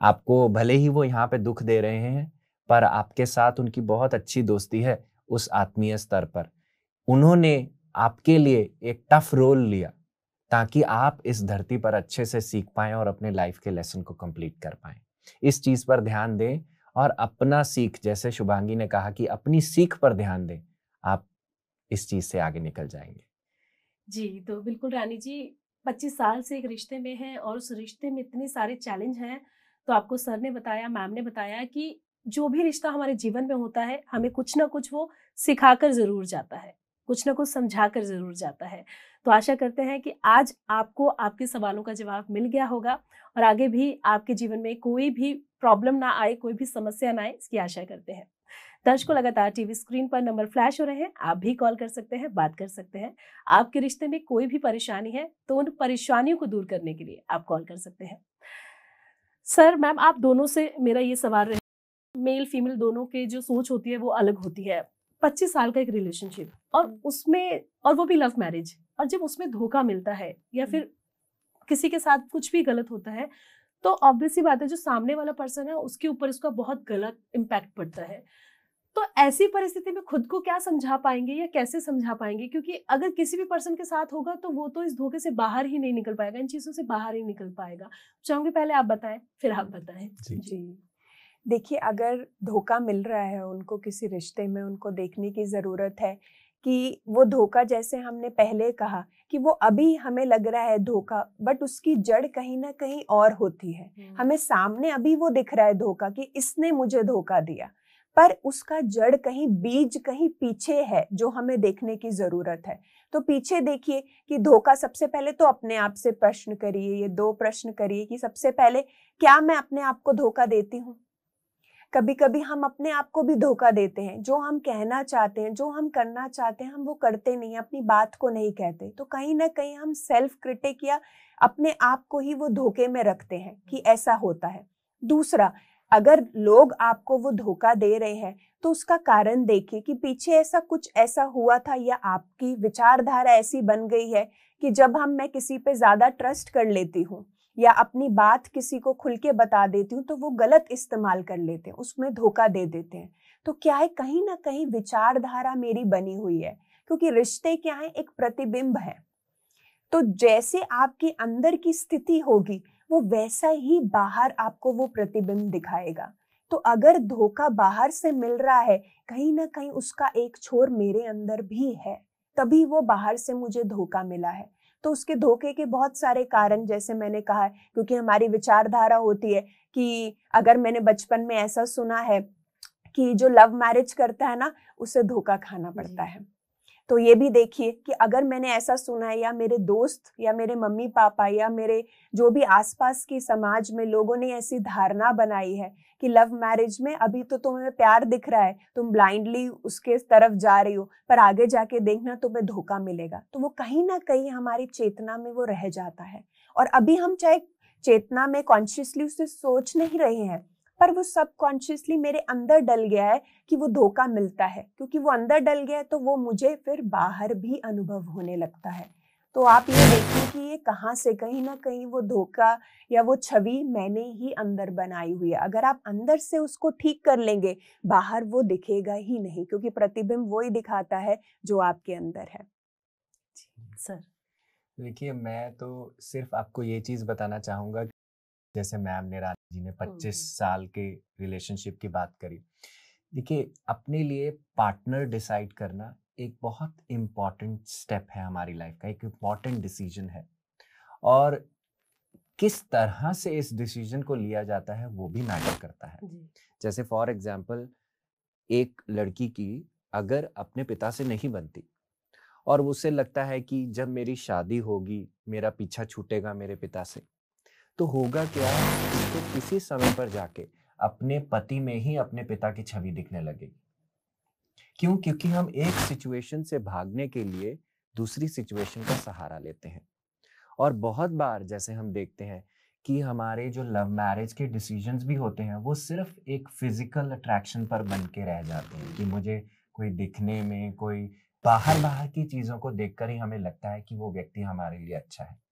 आपको भले ही वो यहाँ पे दुख दे रहे हैं पर आपके साथ उनकी बहुत अच्छी दोस्ती है उस आत्मीय स्तर पर। उन्होंने आपके लिए एक टफ रोल लिया ताकि आप इस धरती पर अच्छे से सीख पाएँ और अपने लाइफ के लेसन को कंप्लीट कर पाएँ। इस चीज़ पर ध्यान दें और अपना सीख, जैसे शुभांगी ने कहा कि अपनी सीख पर ध्यान दें, आप इस चीज़ से आगे निकल जाएँगे। जी तो बिल्कुल रानी जी, पच्चीस साल से एक रिश्ते में है और उस रिश्ते में इतने सारे चैलेंज हैं। तो आपको सर ने बताया, मैम ने बताया कि जो भी रिश्ता हमारे जीवन में होता है हमें कुछ ना कुछ वो सिखाकर ज़रूर जाता है कुछ ना कुछ समझा कर ज़रूर जाता है। तो आशा करते हैं कि आज आपको आपके सवालों का जवाब मिल गया होगा और आगे भी आपके जीवन में कोई भी प्रॉब्लम ना आए कोई भी समस्या ना आए इसकी आशा करते हैं। दर्शकों लगातार टीवी स्क्रीन पर नंबर फ्लैश हो रहे हैं आप भी कॉल कर सकते हैं बात कर सकते हैं। आपके रिश्ते में कोई भी परेशानी है तो उन परेशानियों को दूर करने के लिए आप कॉल कर सकते हैं। सर मैम आप दोनों से मेरा ये सवाल रहे मेल फीमेल दोनों के जो सोच होती है वो अलग होती है। पच्चीस साल का एक रिलेशनशिप और उसमें और वो भी लव मैरिज और जब उसमें धोखा मिलता है या फिर किसी के साथ कुछ भी गलत होता है तो ऑब्वियस ही बात है जो सामने वाला पर्सन है उसके ऊपर उसका बहुत गलत इम्पैक्ट पड़ता है। तो ऐसी परिस्थिति में खुद को क्या समझा पाएँगे या कैसे समझा पाएँगे? क्योंकि अगर किसी भी पर्सन के साथ होगा तो वो तो इस धोखे से बाहर ही नहीं निकल पाएगा इन चीज़ों से बाहर ही निकल पाएगा। चाहूँगी पहले आप बताएँ फिर आप बताएँ। जी। जी। देखिए अगर धोखा मिल रहा है उनको किसी रिश्ते में उनको देखने की ज़रूरत है कि वो धोखा जैसे हमने पहले कहा कि वो अभी हमें लग रहा है धोखा बट उसकी जड़ कहीं ना कहीं और होती है। हमें सामने अभी वो दिख रहा है धोखा कि इसने मुझे धोखा दिया। पर उसका जड़ कहीं बीज कहीं पीछे है जो हमें देखने की ज़रूरत है। तो पीछे देखिए कि धोखा सबसे पहले तो अपने आप से प्रश्न करिए ये दो प्रश्न करिए कि सबसे पहले क्या मैं अपने आप को धोखा देती हूँ? कभी कभी हम अपने आप को भी धोखा देते हैं। जो हम कहना चाहते हैं जो हम करना चाहते हैं हम वो करते नहीं हैं अपनी बात को नहीं कहते। तो कहीं ना कहीं हम सेल्फ क्रिटिक या अपने आप को ही वो धोखे में रखते हैं कि ऐसा होता है। दूसरा अगर लोग आपको वो धोखा दे रहे हैं तो उसका कारण देखिए कि पीछे ऐसा कुछ ऐसा हुआ था या आपकी विचारधारा ऐसी बन गई है कि जब हम मैं किसी पे ज़्यादा ट्रस्ट कर लेती हूँ या अपनी बात किसी को खुल के बता देती हूँ तो वो गलत इस्तेमाल कर लेते हैं, उसमें धोखा दे देते हैं। तो क्या है, कहीं ना कहीं विचारधारा मेरी बनी हुई है, क्योंकि रिश्ते क्या है, एक प्रतिबिंब है। तो जैसे आपके अंदर की स्थिति होगी, वो वैसा ही बाहर आपको वो प्रतिबिंब दिखाएगा। तो अगर धोखा बाहर से मिल रहा है, कहीं ना कहीं उसका एक छोर मेरे अंदर भी है, तभी वो बाहर से मुझे धोखा मिला है। तो उसके धोखे के बहुत सारे कारण जैसे मैंने कहा क्योंकि हमारी विचारधारा होती है कि अगर मैंने बचपन में ऐसा सुना है कि जो लव मैरिज करता है ना उसे धोखा खाना पड़ता है। तो ये भी देखिए कि अगर मैंने ऐसा सुना है या मेरे दोस्त या मेरे मम्मी पापा या मेरे जो भी आसपास की समाज में लोगों ने ऐसी धारणा बनाई है कि लव मैरिज में अभी तो तुम्हें प्यार दिख रहा है, तुम ब्लाइंडली उसके तरफ़ जा रही हो, पर आगे जाके देखना तुम्हें धोखा मिलेगा। तो वो कहीं ना कहीं हमारी चेतना में वो रह जाता है। और अभी हम चाहे चेतना में कॉन्शियसली उसे सोच नहीं रहे हैं पर वो सबकॉन्शियसली मेरे अंदर डल गया है कि वो धोखा मिलता है। क्योंकि वो अंदर डल गया है तो वो मुझे फिर बाहर भी अनुभव होने लगता है। तो आप ये देखिए कि ये कहाँ से कहीं ना कहीं वो धोखा या वो छवि मैंने ही अंदर बनाई हुई है। अगर आप अंदर से उसको ठीक कर लेंगे बाहर वो दिखेगा ही नहीं क्योंकि प्रतिबिंब वो ही दिखाता है जो आपके अंदर है। सर। देखिए मैं तो सिर्फ़ आपको ये चीज़ बताना चाहूँगा जैसे मैम ने रानी जी ने 25 साल के रिलेशनशिप की बात करी। देखिए अपने लिए पार्टनर डिसाइड करना एक बहुत इंपॉर्टेंट स्टेप है हमारी लाइफ का एक इंपॉर्टेंट डिसीज़न है। और किस तरह से इस डिसीज़न को लिया जाता है वो भी मैटर करता है। जैसे फॉर एग्ज़ाम्पल एक लड़की की अगर अपने पिता से नहीं बनती और उसे लगता है कि जब मेरी शादी होगी मेरा पीछा छूटेगा मेरे पिता से तो होगा क्या उसको किसी समय पर जाके अपने पति में ही अपने पिता की छवि दिखने लगेगी? क्यों? क्योंकि हम एक सिचुएशन से भागने के लिए दूसरी सिचुएशन का सहारा लेते हैं। और बहुत बार जैसे हम देखते हैं कि हमारे जो लव मैरिज के डिसीजंस भी होते हैं, वो सिर्फ़ एक फ़िज़िकल अट्रैक्शन पर बन के रह जाते हैं कि मुझे कोई दिखने में, कोई बाहर बाहर की चीज़ों को देखकर ही हमें लगता है कि वो व्यक्ति हमारे लिए अच्छा है।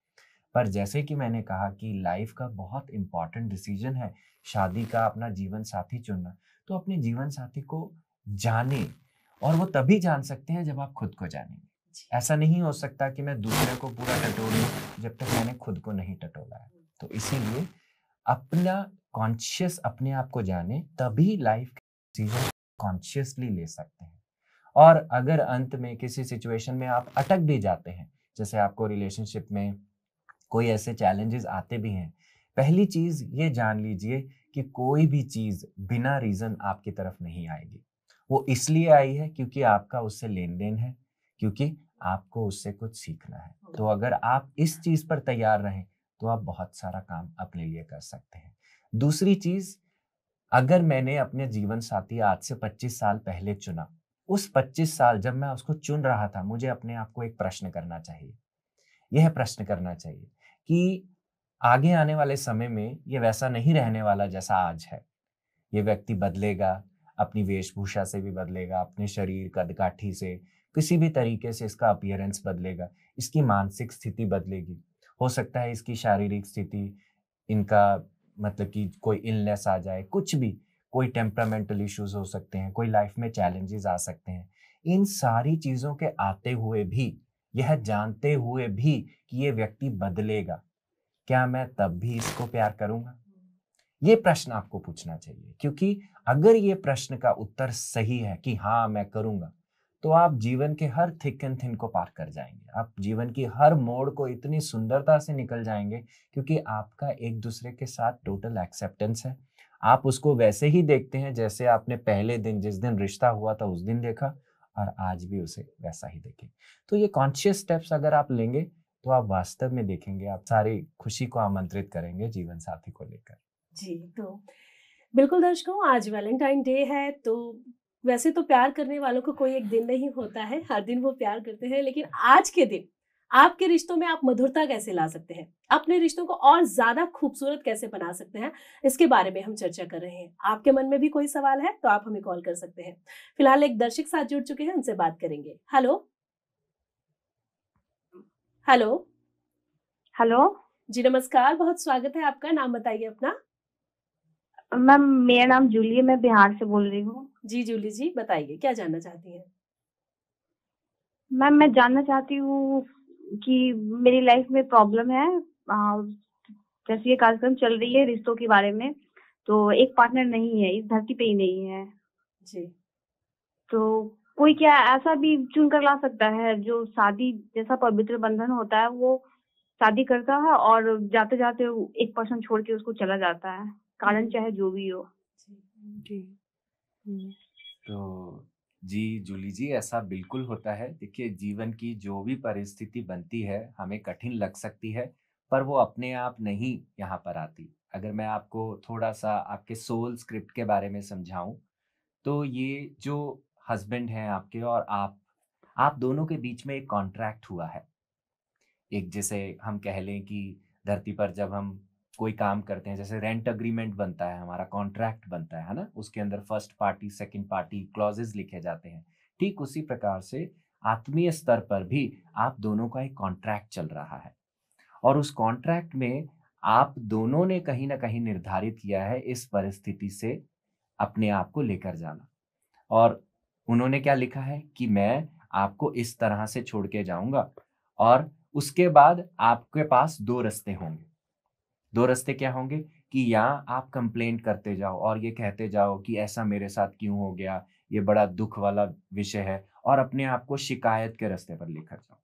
पर जैसे कि मैंने कहा कि लाइफ का बहुत इंपॉर्टेंट डिसीज़न है शादी का अपना जीवन साथी चुनना तो अपने जीवन साथी को जाने और वो तभी जान सकते हैं जब आप खुद को जानेंगे। ऐसा नहीं हो सकता कि मैं दूसरे को पूरा टटोल लूँ जब तक मैंने खुद को नहीं टटोला है। तो इसीलिए अपना कॉन्शियस अपने आप को जाने तभी लाइफ के डिसीज़न कॉन्शियसली ले सकते हैं। और अगर अंत में किसी सिचुएशन में आप अटक भी जाते हैं जैसे आपको रिलेशनशिप में कोई ऐसे चैलेंजेस आते भी हैं। पहली चीज़ ये जान लीजिए कि कोई भी चीज़ बिना रीजन आपकी तरफ़ नहीं आएगी। वो इसलिए आई है क्योंकि आपका उससे लेन देन है क्योंकि आपको उससे कुछ सीखना है। तो अगर आप इस चीज़ पर तैयार रहें तो आप बहुत सारा काम अपने लिए कर सकते हैं। दूसरी चीज़ अगर मैंने अपने जीवन साथी आज से 25 साल पहले चुना उस 25 साल जब मैं उसको चुन रहा था मुझे अपने आप को एक प्रश्न करना चाहिए। यह प्रश्न करना चाहिए कि आगे आने वाले समय में ये वैसा नहीं रहने वाला जैसा आज है। ये व्यक्ति बदलेगा, अपनी वेशभूषा से भी बदलेगा, अपने शरीर, कदकाठी से, किसी भी तरीके से इसका अपियरेंस बदलेगा, इसकी मानसिक स्थिति बदलेगी। हो सकता है इसकी शारीरिक स्थिति, इनका मतलब कि कोई इलनेस आ जाए, कुछ भी, कोई टेम्परामेंटल इश्यूज़ हो सकते हैं, कोई लाइफ में चैलेंजेस आ सकते हैं। इन सारी चीज़ों के आते हुए भी यह जानते हुए भी कि ये व्यक्ति बदलेगा। क्या मैं तब भी इसको प्यार करूँगा? ये प्रश्न आपको पूछना चाहिए, क्योंकि अगर ये प्रश्न का उत्तर सही है कि हाँ मैं करूँगा तो आप जीवन के हर थिक एंड थिन को पार कर जाएँगे। आप जीवन की हर मोड़ को इतनी सुंदरता से निकल जाएँगे, क्योंकि आपका एक दूसरे के साथ टोटल एक्सेप्टेंस है। आप उसको वैसे ही देखते हैं जैसे आपने पहले दिन, जिस दिन रिश्ता हुआ था, उस दिन देखा। और आज भी उसे वैसा ही देखें। तो ये कॉन्शियस स्टेप्स अगर आप लेंगे तो आप वास्तव में देखेंगे, आप सारी खुशी को आमंत्रित करेंगे जीवन साथी को लेकर। जी तो बिल्कुल दर्शकों, आज वैलेंटाइन डे है तो वैसे तो प्यार करने वालों को कोई एक दिन नहीं होता है, हर दिन वो प्यार करते हैं, लेकिन आज के दिन आपके रिश्तों में आप मधुरता कैसे ला सकते हैं? अपने रिश्तों को और ज़्यादा खूबसूरत कैसे बना सकते हैं? इसके बारे में हम चर्चा कर रहे हैं। आपके मन में भी कोई सवाल है तो आप हमें कॉल कर सकते हैं। फ़िलहाल एक दर्शक साथ जुड़ चुके हैं उनसे बात करेंगे। हेलो? हेलो? हेलो? जी नमस्कार बहुत स्वागत है आपका। नाम बताइए अपना। मैम मेरा नाम जूली है मैं बिहार से बोल रही हूँ। जी जूली जी बताइए क्या जानना चाहती हैं? मैम मैं जानना चाहती हूँ कि मेरी लाइफ में प्रॉब्लम है। आ, जैसे ये कार्यक्रम चल रही है रिश्तों के बारे में तो एक पार्टनर नहीं है इस धरती पे ही नहीं है। जी। तो कोई क्या ऐसा भी चुन कर ला सकता है जो शादी जैसा पवित्र बंधन होता है वो शादी करता है और जाते जाते एक पर्सन छोड़ के उसको चला जाता है। कारण चाहे जो भी हो। जी। तो जी, जूली जी, ऐसा बिल्कुल होता है। देखिए, जीवन की जो भी परिस्थिति बनती है, हमें कठिन लग सकती है, पर वो अपने आप नहीं यहाँ पर आती। अगर मैं आपको थोड़ा सा आपके सोल स्क्रिप्ट के बारे में समझाऊं तो ये जो हस्बैंड हैं आपके और आप आप दोनों के बीच में एक कॉन्ट्रैक्ट हुआ है। एक जैसे हम कह लें कि धरती पर जब हम कोई काम करते हैं, जैसे रेंट अग्रीमेंट बनता है, हमारा कॉन्ट्रैक्ट बनता है ना? उसके अंदर first party second party clauses लिखे जाते हैं। ठीक उसी प्रकार से आत्मीय स्तर पर भी आप दोनों का एक कॉन्ट्रैक्ट चल रहा है। और उस कॉन्ट्रैक्ट में आप दोनों ने कहीं ना कहीं निर्धारित किया है इस परिस्थिति से अपने आप को लेकर जाना। और उन्होंने क्या लिखा है कि मैं आपको इस तरह से छोड़ के जाऊँगा और उसके बाद आपके पास दो रास्ते होंगे। दो रास्ते क्या होंगे कि या आप कंप्लेंट करते जाओ और ये कहते जाओ कि ऐसा मेरे साथ क्यों हो गया, ये बड़ा दुख वाला विषय है और अपने आप को शिकायत के रास्ते पर लेकर जाओ।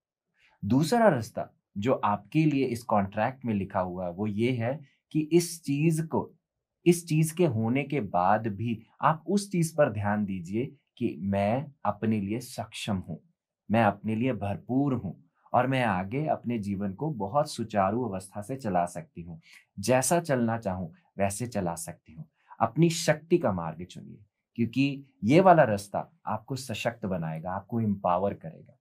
दूसरा रास्ता जो आपके लिए इस कॉन्ट्रैक्ट में लिखा हुआ है, वो ये है कि इस चीज़ को, इस चीज़ के होने के बाद भी आप उस चीज़ पर ध्यान दीजिए कि मैं अपने लिए सक्षम हूँ, मैं अपने लिए भरपूर हूँ। और मैं आगे अपने जीवन को बहुत सुचारू अवस्था से चला सकती हूँ। जैसा चलना चाहूँ, वैसे चला सकती हूँ। अपनी शक्ति का मार्ग चुनिए, क्योंकि ये वाला रास्ता आपको सशक्त बनाएगा, आपको एम्पावर करेगा।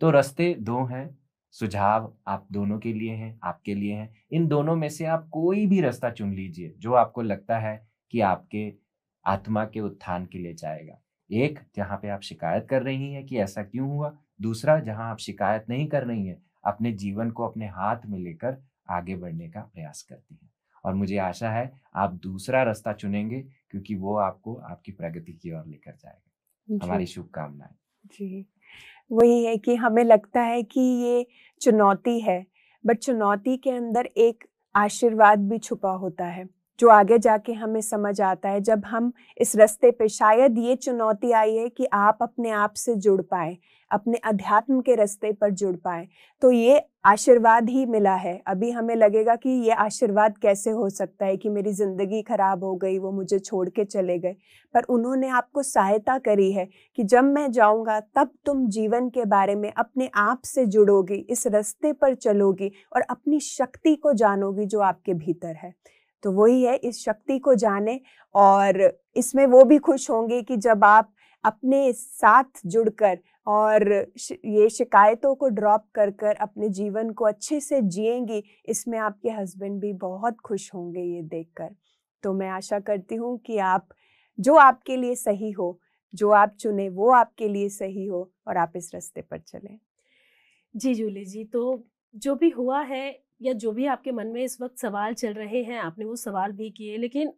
तो रास्ते दो हैं, सुझाव आप दोनों के लिए हैं, आपके लिए हैं। इन दोनों में से आप कोई भी रास्ता चुन लीजिए, जो आपको लगता है कि आपके आत्मा के उत्थान के लिए जाएगा। एक, जहाँ पे आप शिकायत कर रही हैं कि ऐसा क्यों हुआ दूसरा जहाँ आप शिकायत नहीं कर रही हैं अपने जीवन को अपने हाथ में लेकर आगे बढ़ने का प्रयास करती हैं। और मुझे आशा है आप दूसरा रास्ता चुनेंगे क्योंकि वो आपको आपकी प्रगति की ओर लेकर जाएगा। हमारी शुभकामनाएँ। जी। वही है कि हमें लगता है कि ये चुनौती है बट चुनौती के अंदर एक आशीर्वाद भी छुपा होता है जो आगे जाके हमें समझ आता है जब हम इस रास्ते पे शायद ये चुनौती आई है कि आप अपने आप से जुड़ पाए अपने अध्यात्म के रास्ते पर जुड़ पाए। तो ये आशीर्वाद ही मिला है। अभी हमें लगेगा कि ये आशीर्वाद कैसे हो सकता है कि मेरी ज़िंदगी खराब हो गई, वो मुझे छोड़ के चले गए। पर उन्होंने आपको सहायता करी है कि जब मैं जाऊँगा, तब तुम जीवन के बारे में अपने आप से जुड़ोगी, इस रास्ते पर चलोगी और अपनी शक्ति को जानोगी जो आपके भीतर है। तो वही है, इस शक्ति को जाने और इसमें वो भी खुश होंगे कि जब आप अपने साथ जुड़कर और ये शिकायतों को ड्रॉप कर कर अपने जीवन को अच्छे से जिएँगी, इसमें आपके हस्बैंड भी बहुत खुश होंगे ये देखकर। तो मैं आशा करती हूँ कि आप, जो आपके लिए सही हो, जो आप चुने वो आपके लिए सही हो और आप इस रास्ते पर चलें। जी, जूली जी तो जो भी हुआ है या जो भी आपके मन में इस वक्त सवाल चल रहे हैं, आपने वो सवाल भी किए, लेकिन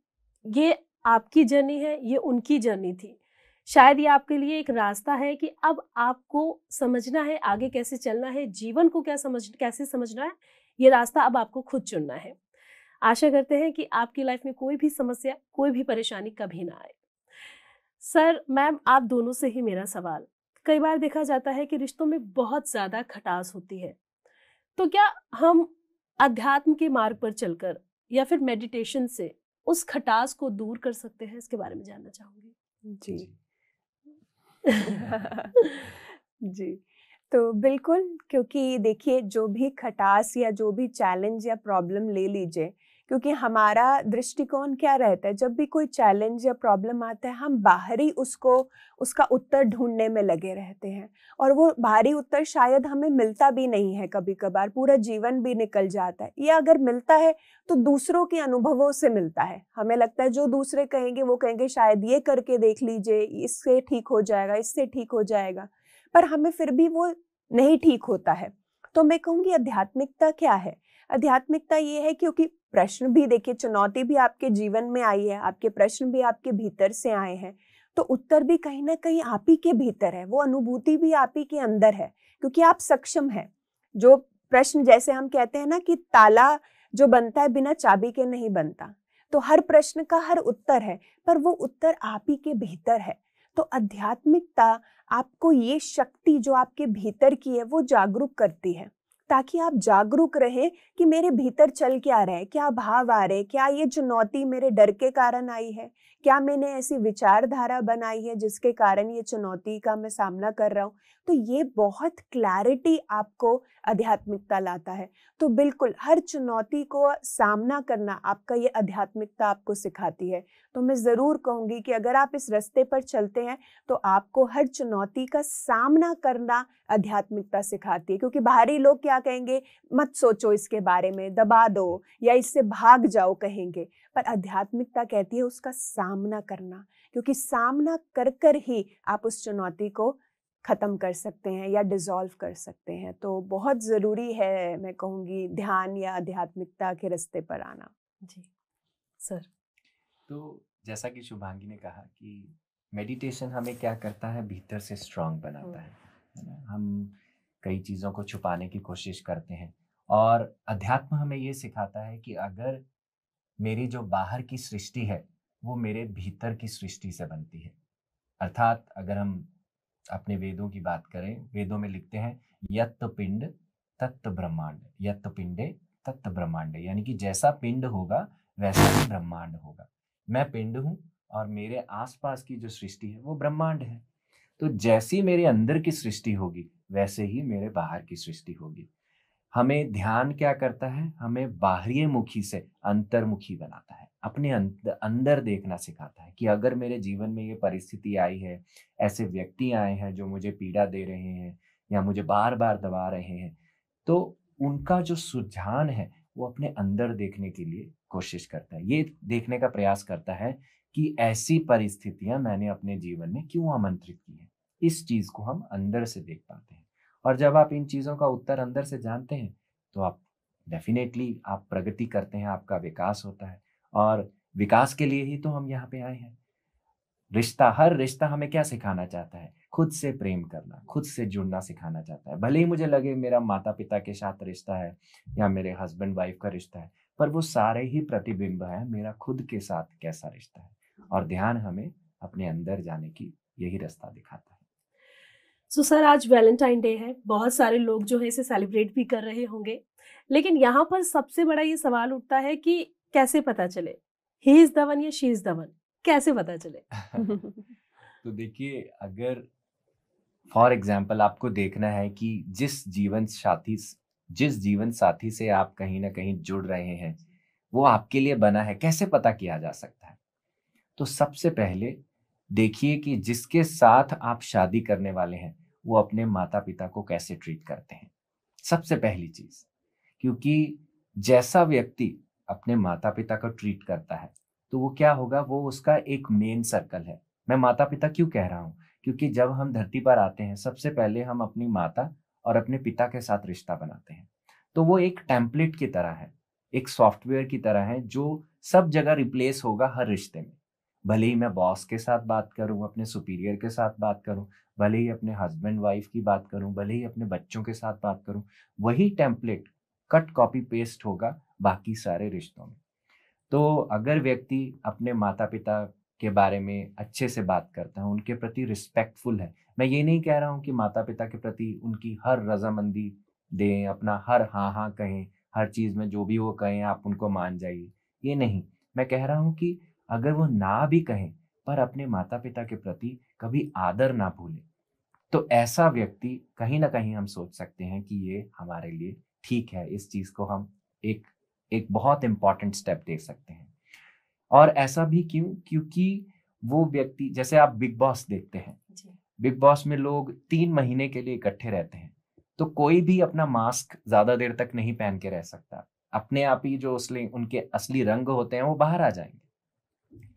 ये आपकी जर्नी है, ये उनकी जर्नी थी। शायद ये आपके लिए एक रास्ता है कि अब आपको समझना है आगे कैसे चलना है जीवन को क्या समझ कैसे समझना है ये रास्ता अब आपको खुद चुनना है। आशा करते हैं कि आपकी लाइफ में कोई भी समस्या कोई भी परेशानी कभी ना आए। सर मैम आप दोनों से ही मेरा सवाल। कई बार देखा जाता है कि रिश्तों में बहुत ज़्यादा खटास होती है। तो क्या हम अध्यात्म के मार्ग पर चलकर या फिर मेडिटेशन से उस खटास को दूर कर सकते हैं? इसके बारे में जानना चाहूँगी। जी। जी तो बिल्कुल, क्योंकि देखिए, जो भी खटास या जो भी चैलेंज या प्रॉब्लम ले लीजिए क्योंकि हमारा दृष्टिकोण क्या रहता है, जब भी कोई चैलेंज या प्रॉब्लम आता है, हम बाहरी उसको, उसका उत्तर ढूँढने में लगे रहते हैं। और वो बाहरी उत्तर शायद हमें मिलता भी नहीं है कभी कभार पूरा जीवन भी निकल जाता है। या अगर मिलता है तो दूसरों के अनुभवों से मिलता है। हमें लगता है जो दूसरे कहेंगे, वो कहेंगे, शायद ये करके देख लीजिए, इससे ठीक हो जाएगा, इससे ठीक हो जाएगा। पर हमें फिर भी वो नहीं ठीक होता है। तो मैं कहूँगी, आध्यात्मिकता क्या है? आध्यात्मिकता ये है क्योंकि प्रश्न भी, देखिए, चुनौती भी आपके जीवन में आई है, आपके प्रश्न भी आपके भीतर से आए हैं तो उत्तर भी कहीं ना कहीं आप ही के भीतर है, वो अनुभूति भी आप ही के अंदर है, क्योंकि आप सक्षम है। जो प्रश्न जैसे हम कहते हैं ना कि ताला जो बनता है बिना चाबी के नहीं बनता तो हर प्रश्न का हर उत्तर है, पर वो उत्तर आप ही के भीतर है तो आध्यात्मिकता आपको ये शक्ति जो आपके भीतर की है, वो जागरूक करती है। ताकि आप जागरूक रहें कि मेरे भीतर चल क्या रहे क्या भाव आ रहे क्या ये चुनौती मेरे डर के कारण आई है? क्या मैंने ऐसी विचारधारा बनाई है जिसके कारण ये चुनौती का मैं सामना कर रहा हूँ? तो ये बहुत क्लैरिटी आपको आध्यात्मिकता लाता है। तो बिल्कुल, हर चुनौती को सामना करना आपका ये आध्यात्मिकता आपको सिखाती है। तो मैं ज़रूर कहूँगी कि अगर आप इस रास्ते पर चलते हैं तो आपको हर चुनौती का सामना करना आध्यात्मिकता सिखाती है। क्योंकि बाहरी लोग क्या कहेंगे, मत सोचो इसके बारे में, दबा दो या इससे भाग जाओ, कहेंगे। पर आध्यात्मिकता कहती है उसका सामना करना क्योंकि सामना कर कर ही आप उस चुनौती को ख़त्म कर सकते हैं या डिज़ोल्व कर सकते हैं। तो बहुत ज़रूरी है मैं कहूँगी ध्यान या आध्यात्मिकता के रास्ते पर आना। जी। सर। तो जैसा कि शुभांगी ने कहा कि मेडिटेशन हमें क्या करता है? भीतर से स्ट्रांग बनाता है है हम कई चीज़ों को छुपाने की कोशिश करते हैं और अध्यात्म हमें ये सिखाता है कि अगर मेरी जो बाहर की सृष्टि है, वो मेरे भीतर की सृष्टि से बनती है। अर्थात अगर हम अपने वेदों की बात करें, वेदों में लिखते हैं, यत्त पिंड तत्त ब्रह्मांड, यत्त पिंडे तत्त ब्रह्मांड। यानी कि जैसा पिंड होगा, वैसा ही ब्रह्मांड होगा। मैं पिंड हूँ और मेरे आसपास की जो सृष्टि है, वो ब्रह्मांड है। तो जैसी मेरे अंदर की सृष्टि होगी, वैसे ही मेरे बाहर की सृष्टि होगी। हमें ध्यान क्या करता है? हमें बाहरी मुखी से अंतर्मुखी बनाता है। अपने अंदर देखना सिखाता है कि अगर मेरे जीवन में ये परिस्थिति आई है, ऐसे व्यक्ति आए हैं जो मुझे पीड़ा दे रहे हैं या मुझे बार बार दबा रहे हैं तो उनका जो सुझान है, वो अपने अंदर देखने के लिए कोशिश करता है। ये देखने का प्रयास करता है कि ऐसी परिस्थितियाँ मैंने अपने जीवन में क्यों आमंत्रित की है? इस चीज़ को हम अंदर से देख पाते हैं। और जब आप इन चीज़ों का उत्तर अंदर से जानते हैं तो आप डेफिनेटली आप प्रगति करते हैं, आपका विकास होता है। और विकास के लिए ही तो हम यहाँ पे आए हैं। रिश्ता, हर रिश्ता हमें क्या सिखाना चाहता है? खुद से प्रेम करना, खुद से जुड़ना सिखाना चाहता है। भले ही मुझे लगे मेरा माता पिता के साथ रिश्ता है या मेरे हस्बैंड वाइफ का रिश्ता है, पर वो सारे ही प्रतिबिंब है, मेरा खुद के साथ कैसा रिश्ता है? और ध्यान हमें अपने अंदर जाने की यही रास्ता दिखाता है। सो सर आज वैलेंटाइन डे है। बहुत सारे लोग जो है इसे सेलिब्रेट भी कर रहे होंगे। लेकिन यहाँ पर सबसे बड़ा ये सवाल उठता है कि कैसे पता चले? ही इज़ दवन या शी इज़ दवन कैसे पता चले? तो देखिए, अगर फॉर एग्ज़ाम्पल आपको देखना है कि जिस जीवन साथी जिस जीवन साथी से आप कहीं ना कहीं जुड़ रहे हैं, वो आपके लिए बना है, कैसे पता किया जा सकता है? तो सबसे पहले देखिए कि जिसके साथ आप शादी करने वाले हैं, वो अपने माता पिता को कैसे ट्रीट करते हैं? सबसे पहली चीज़, क्योंकि जैसा व्यक्ति अपने माता पिता को ट्रीट करता है तो वो क्या होगा? वो उसका एक मेन सर्कल है। मैं माता पिता क्यों कह रहा हूँ? क्योंकि जब हम धरती पर आते हैं, सबसे पहले हम अपनी माता और अपने पिता के साथ रिश्ता बनाते हैं। तो वो एक टेम्पलेट की तरह है, एक सॉफ्टवेयर की तरह है, जो सब जगह रिप्लेस होगा हर रिश्ते में। भले ही मैं बॉस के साथ बात करूँ, अपने सुपीरियर के साथ बात करूँ, भले ही अपने हस्बैंड वाइफ की बात करूँ, भले ही अपने बच्चों के साथ बात करूँ, वही टेम्पलेट कट कॉपी पेस्ट होगा बाकी सारे रिश्तों में। तो अगर व्यक्ति अपने माता पिता के बारे में अच्छे से बात करता है, उनके प्रति रिस्पेक्टफुल है, मैं ये नहीं कह रहा हूँ कि माता पिता के प्रति उनकी हर रजामंदी दें, अपना हर हाँ हाँ कहें, हर चीज़ में जो भी वो कहें, आप उनको मान जाइए, ये नहीं। मैं कह रहा हूँ कि अगर वो ना भी कहें पर अपने माता पिता के प्रति कभी आदर ना भूले। तो ऐसा व्यक्ति कहीं ना कहीं हम सोच सकते हैं कि ये हमारे लिए ठीक है इस चीज़ को हम एक एक बहुत इंपॉर्टेंट स्टेप दे सकते हैं। और ऐसा भी क्यों? क्योंकि वो व्यक्ति जैसे आप बिग बॉस देखते हैं। बिग बॉस में लोग तीन महीने के लिए इकट्ठे रहते हैं। तो कोई भी अपना मास्क ज़्यादा देर तक नहीं पहन के रह सकता। अपने आप ही जो उसले उनके असली रंग होते हैं वो बाहर आ जाएँगे।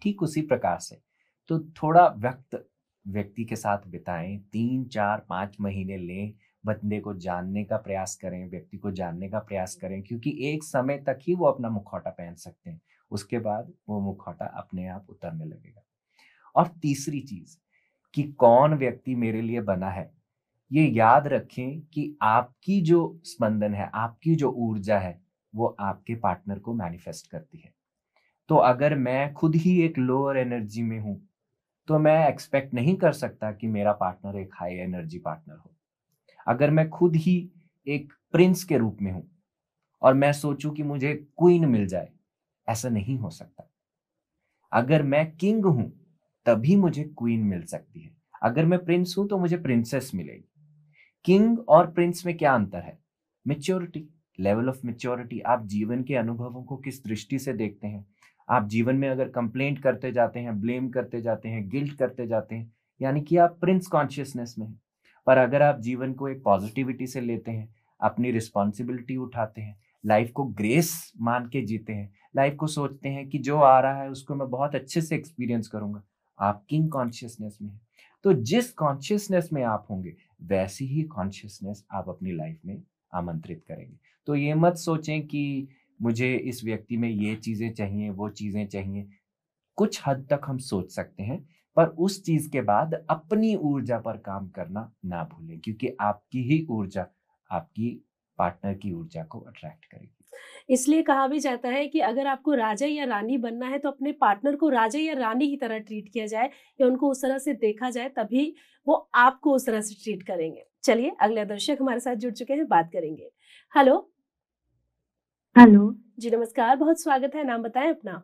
ठीक उसी प्रकार से। तो थोड़ा वक्त व्यक्ति के साथ बिताएँ, तीन, चार, पाँच महीने लें, बंदे को जानने का प्रयास करें, व्यक्ति को जानने का प्रयास करें, क्योंकि एक समय तक ही वो अपना मुखौटा पहन सकते हैं। उसके बाद वो मुखौटा अपने आप उतरने लगेगा। और तीसरी चीज़, कि कौन व्यक्ति मेरे लिए बना है? ये याद रखें कि आपकी जो स्पंदन है, आपकी जो ऊर्जा है, वो आपके पार्टनर को मैनिफेस्ट करती है। तो अगर मैं खुद ही एक लोअर एनर्जी में हूँ तो मैं एक्सपेक्ट नहीं कर सकता कि मेरा पार्टनर एक हाई एनर्जी पार्टनर हो। अगर मैं खुद ही एक प्रिंस के रूप में हूँ और मैं सोचूं कि मुझे क्वीन मिल जाए, ऐसा नहीं हो सकता। अगर मैं किंग हूँ, तभी मुझे क्वीन मिल सकती है। अगर मैं प्रिंस हूँ तो मुझे प्रिंसेस मिलेगी। किंग और प्रिंस में क्या अंतर है? मेच्योरिटी लेवल ऑफ़ मेच्योरिटी आप जीवन के अनुभवों को किस दृष्टि से देखते हैं? आप जीवन में अगर कंप्लेंट करते जाते हैं ब्लेम करते जाते हैं गिल्ट करते जाते हैं, यानी कि आप प्रिंस कॉन्शियसनेस में हैं। पर अगर आप जीवन को एक पॉजिटिविटी से लेते हैं, अपनी रिस्पॉन्सिबिलिटी उठाते हैं लाइफ को ग्रेस मान के जीते हैं लाइफ को सोचते हैं कि जो आ रहा है उसको मैं बहुत अच्छे से एक्सपीरियंस करूँगा, आप किंग कॉन्शियसनेस में हैं। तो जिस कॉन्शियसनेस में आप होंगे, वैसी ही कॉन्शियसनेस आप अपनी लाइफ में आमंत्रित करेंगे। तो ये मत सोचें कि मुझे इस व्यक्ति में ये चीज़ें चाहिए, वो चीज़ें चाहिए। कुछ हद तक हम सोच सकते हैं, पर उस चीज़ के बाद अपनी ऊर्जा पर काम करना ना भूलें, क्योंकि आपकी ही ऊर्जा, आपकी पार्टनर की ऊर्जा को अट्रैक्ट करेगी। इसलिए कहा भी जाता है कि अगर आपको राजा या रानी बनना है तो अपने पार्टनर को राजा या रानी की तरह ट्रीट किया जाए या उनको उस तरह से देखा जाए, तभी वो आपको उस तरह से ट्रीट करेंगे। चलिए, अगले दर्शक हमारे साथ जुड़ चुके हैं, बात करेंगे। हेलो? हेलो। जी नमस्कार बहुत स्वागत है नाम बताएँ अपना?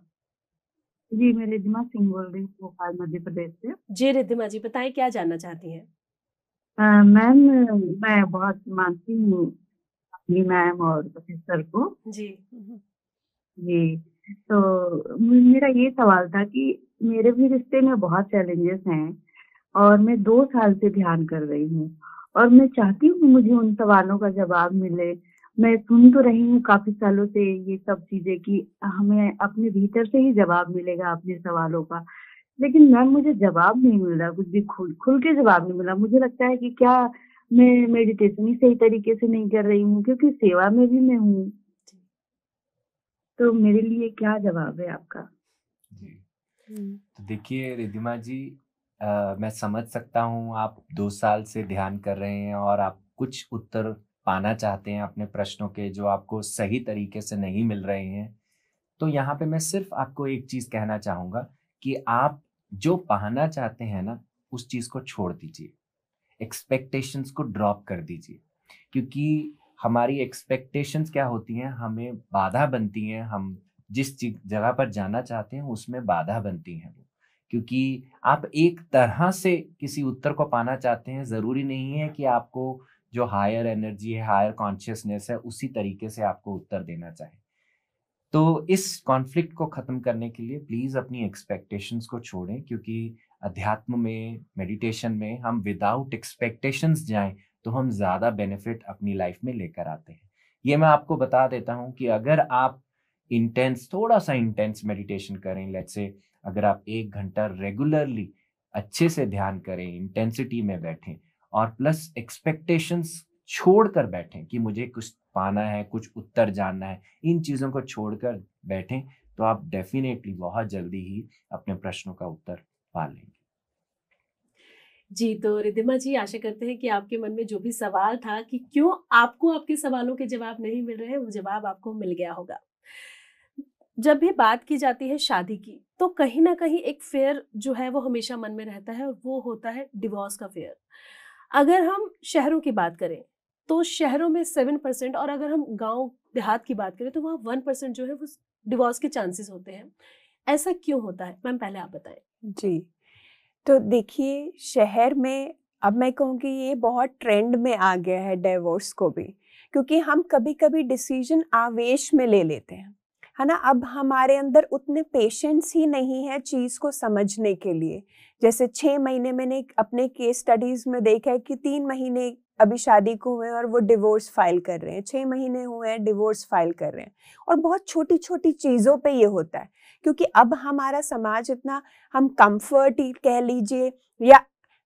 जी मैं रिद्धिमा सिंह बोल रही हूँ भोपाल मध्य प्रदेश से। जी रिद्धिमा जी बताएँ क्या जानना चाहती हैं? अ, मैम मैं बहुत मानती हूँ अपनी मैम और प्रोफेसर को। जी जी तो मे- मेरा ये सवाल था कि मेरे भी रिश्ते में बहुत चैलेंजेस हैं और मैं दो साल से ध्यान कर रही हूँ और मैं चाहती हूँ कि मुझे उन सवालों का जवाब मिले मैं सुन तो रही हूँ काफ़ी सालों से ये सब चीज़ें कि हमें अपने भीतर से ही जवाब मिलेगा अपने सवालों का। लेकिन मैम मुझे जवाब नहीं मिल रहा कुछ भी खुल खुल के जवाब नहीं मिला मुझे लगता है कि क्या मैं मेडिटेशन ही सही तरीके से नहीं कर रही हूँ क्योंकि सेवा में भी मैं हूँ। तो मेरे लिए क्या जवाब है आपका? हम्म, तो देखिए रिधिमा जी अ, मैं समझ सकता हूँ आप दो साल से ध्यान कर रहे हैं और आप कुछ उत्तर पाना चाहते हैं अपने प्रश्नों के जो आपको सही तरीके से नहीं मिल रहे हैं। तो यहाँ पे मैं सिर्फ़ आपको एक चीज़ कहना चाहूँगा कि आप जो पाना चाहते हैं ना, उस चीज़ को छोड़ दीजिए। एक्सपेक्टेशंस को ड्रॉप कर दीजिए। क्योंकि हमारी एक्सपेक्टेशंस क्या होती हैं? हमें बाधा बनती हैं। हम जिस जगह पर जाना चाहते हैं, उसमें बाधा बनती हैं वो। क्योंकि आप एक तरह से किसी उत्तर को पाना चाहते हैं, ज़रूरी नहीं है कि आपको जो हायर एनर्जी है हायर कॉन्शियसनेस है, उसी तरीके से आपको उत्तर देना चाहिए। तो इस कॉन्फ्लिक्ट को खत्म करने के लिए प्लीज़ अपनी एक्सपेक्टेशंस को छोड़ें, क्योंकि अध्यात्म में मेडिटेशन में हम विदाउट एक्सपेक्टेशंस जाएँ तो हम ज़्यादा बेनिफिट अपनी लाइफ में लेकर आते हैं। ये मैं आपको बता देता हूँ कि अगर आप इंटेंस थोड़ा सा इंटेंस मेडिटेशन करें लेट्स से अगर आप एक घंटा रेगुलरली अच्छे से ध्यान करें इंटेंसिटी में बैठें और प्लस एक्सपेक्टेशंस छोड़ कर बैठें कि मुझे कुछ पाना है, कुछ उत्तर जानना है, इन चीज़ों को छोड़कर बैठें तो आप डेफिनेटली बहुत जल्दी ही अपने प्रश्नों का उत्तर पा लेंगे। जी तो रिद्धिमा जी, आशा करते हैं कि आपके मन में जो भी सवाल था कि क्यों आपको आपके सवालों के जवाब नहीं मिल रहे वो जवाब आपको मिल गया होगा। जब भी बात की जाती है शादी की तो कहीं ना कहीं एक फेयर जो है वो हमेशा मन में रहता है और वो होता है डिवोर्स का फेयर अगर हम शहरों की बात करें तो शहरों में सेवन परसेंट और अगर हम गाँव, देहात की बात करें तो वहाँ वन परसेंट जो है, वो डिवोर्स के चांसेस होते हैं। ऐसा क्यों होता है? मैम, पहले आप बताएँ। जी। तो देखिए, शहर में, अब मैं कहूँगी ये बहुत ट्रेंड में आ गया है डिवोर्स को भी, क्योंकि हम कभी कभी डिसीज़न आवेश में ले लेते हैं। है ना? अब हमारे अंदर उतने पेशेंस ही नहीं है चीज़ को समझने के लिए। जैसे छः महीने मैंने अपने केस स्टडीज़ में देखा है कि तीन महीने अभी शादी को हुए और वो डिवोर्स फ़ाइल कर रहे हैं। छः महीने हुए हैं डिवोर्स फ़ाइल कर रहे हैं। और बहुत छोटी छोटी चीज़ों पे ये होता है। क्योंकि अब हमारा समाज इतना, हम कंफर्ट ही कह लीजिए या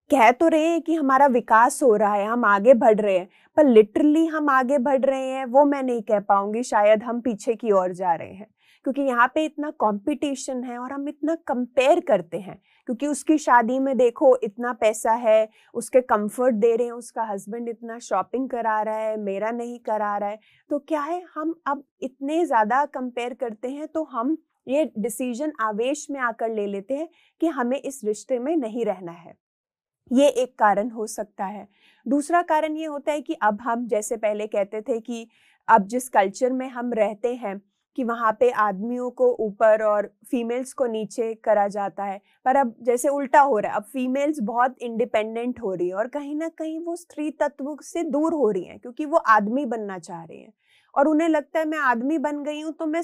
कह तो रहे हैं कि हमारा विकास हो रहा है, हम आगे बढ़ रहे हैं, पर लिटरली हम आगे बढ़ रहे हैं, वो मैं नहीं कह पाऊँगी, शायद हम पीछे की ओर जा रहे हैं। क्योंकि यहाँ पे इतना कंपटीशन है और हम इतना कंपेयर करते हैं, क्योंकि उसकी शादी में देखो इतना पैसा है, उसके कंफर्ट दे रहे हैं, उसका हस्बैंड इतना शॉपिंग करा रहा है, मेरा नहीं करा रहा है तो क्या है, हम अब इतने ज़्यादा कंपेयर करते हैं तो हम ये डिसीज़न आवेश में आकर ले लेते हैं कि हमें इस रिश्ते में नहीं रहना है। ये एक कारण हो सकता है। दूसरा कारण ये होता है कि अब हम जैसे पहले कहते थे कि अब जिस कल्चर में हम रहते हैं कि वहाँ पे आदमियों को ऊपर और फीमेल्स को नीचे करा जाता है, पर अब जैसे उल्टा हो रहा है, अब फीमेल्स बहुत इंडिपेंडेंट हो रही है और कहीं ना कहीं वो स्त्री तत्व से दूर हो रही हैं क्योंकि वो आदमी बनना चाह रही हैं। और उन्हें लगता है मैं आदमी बन गई हूँ तो मैं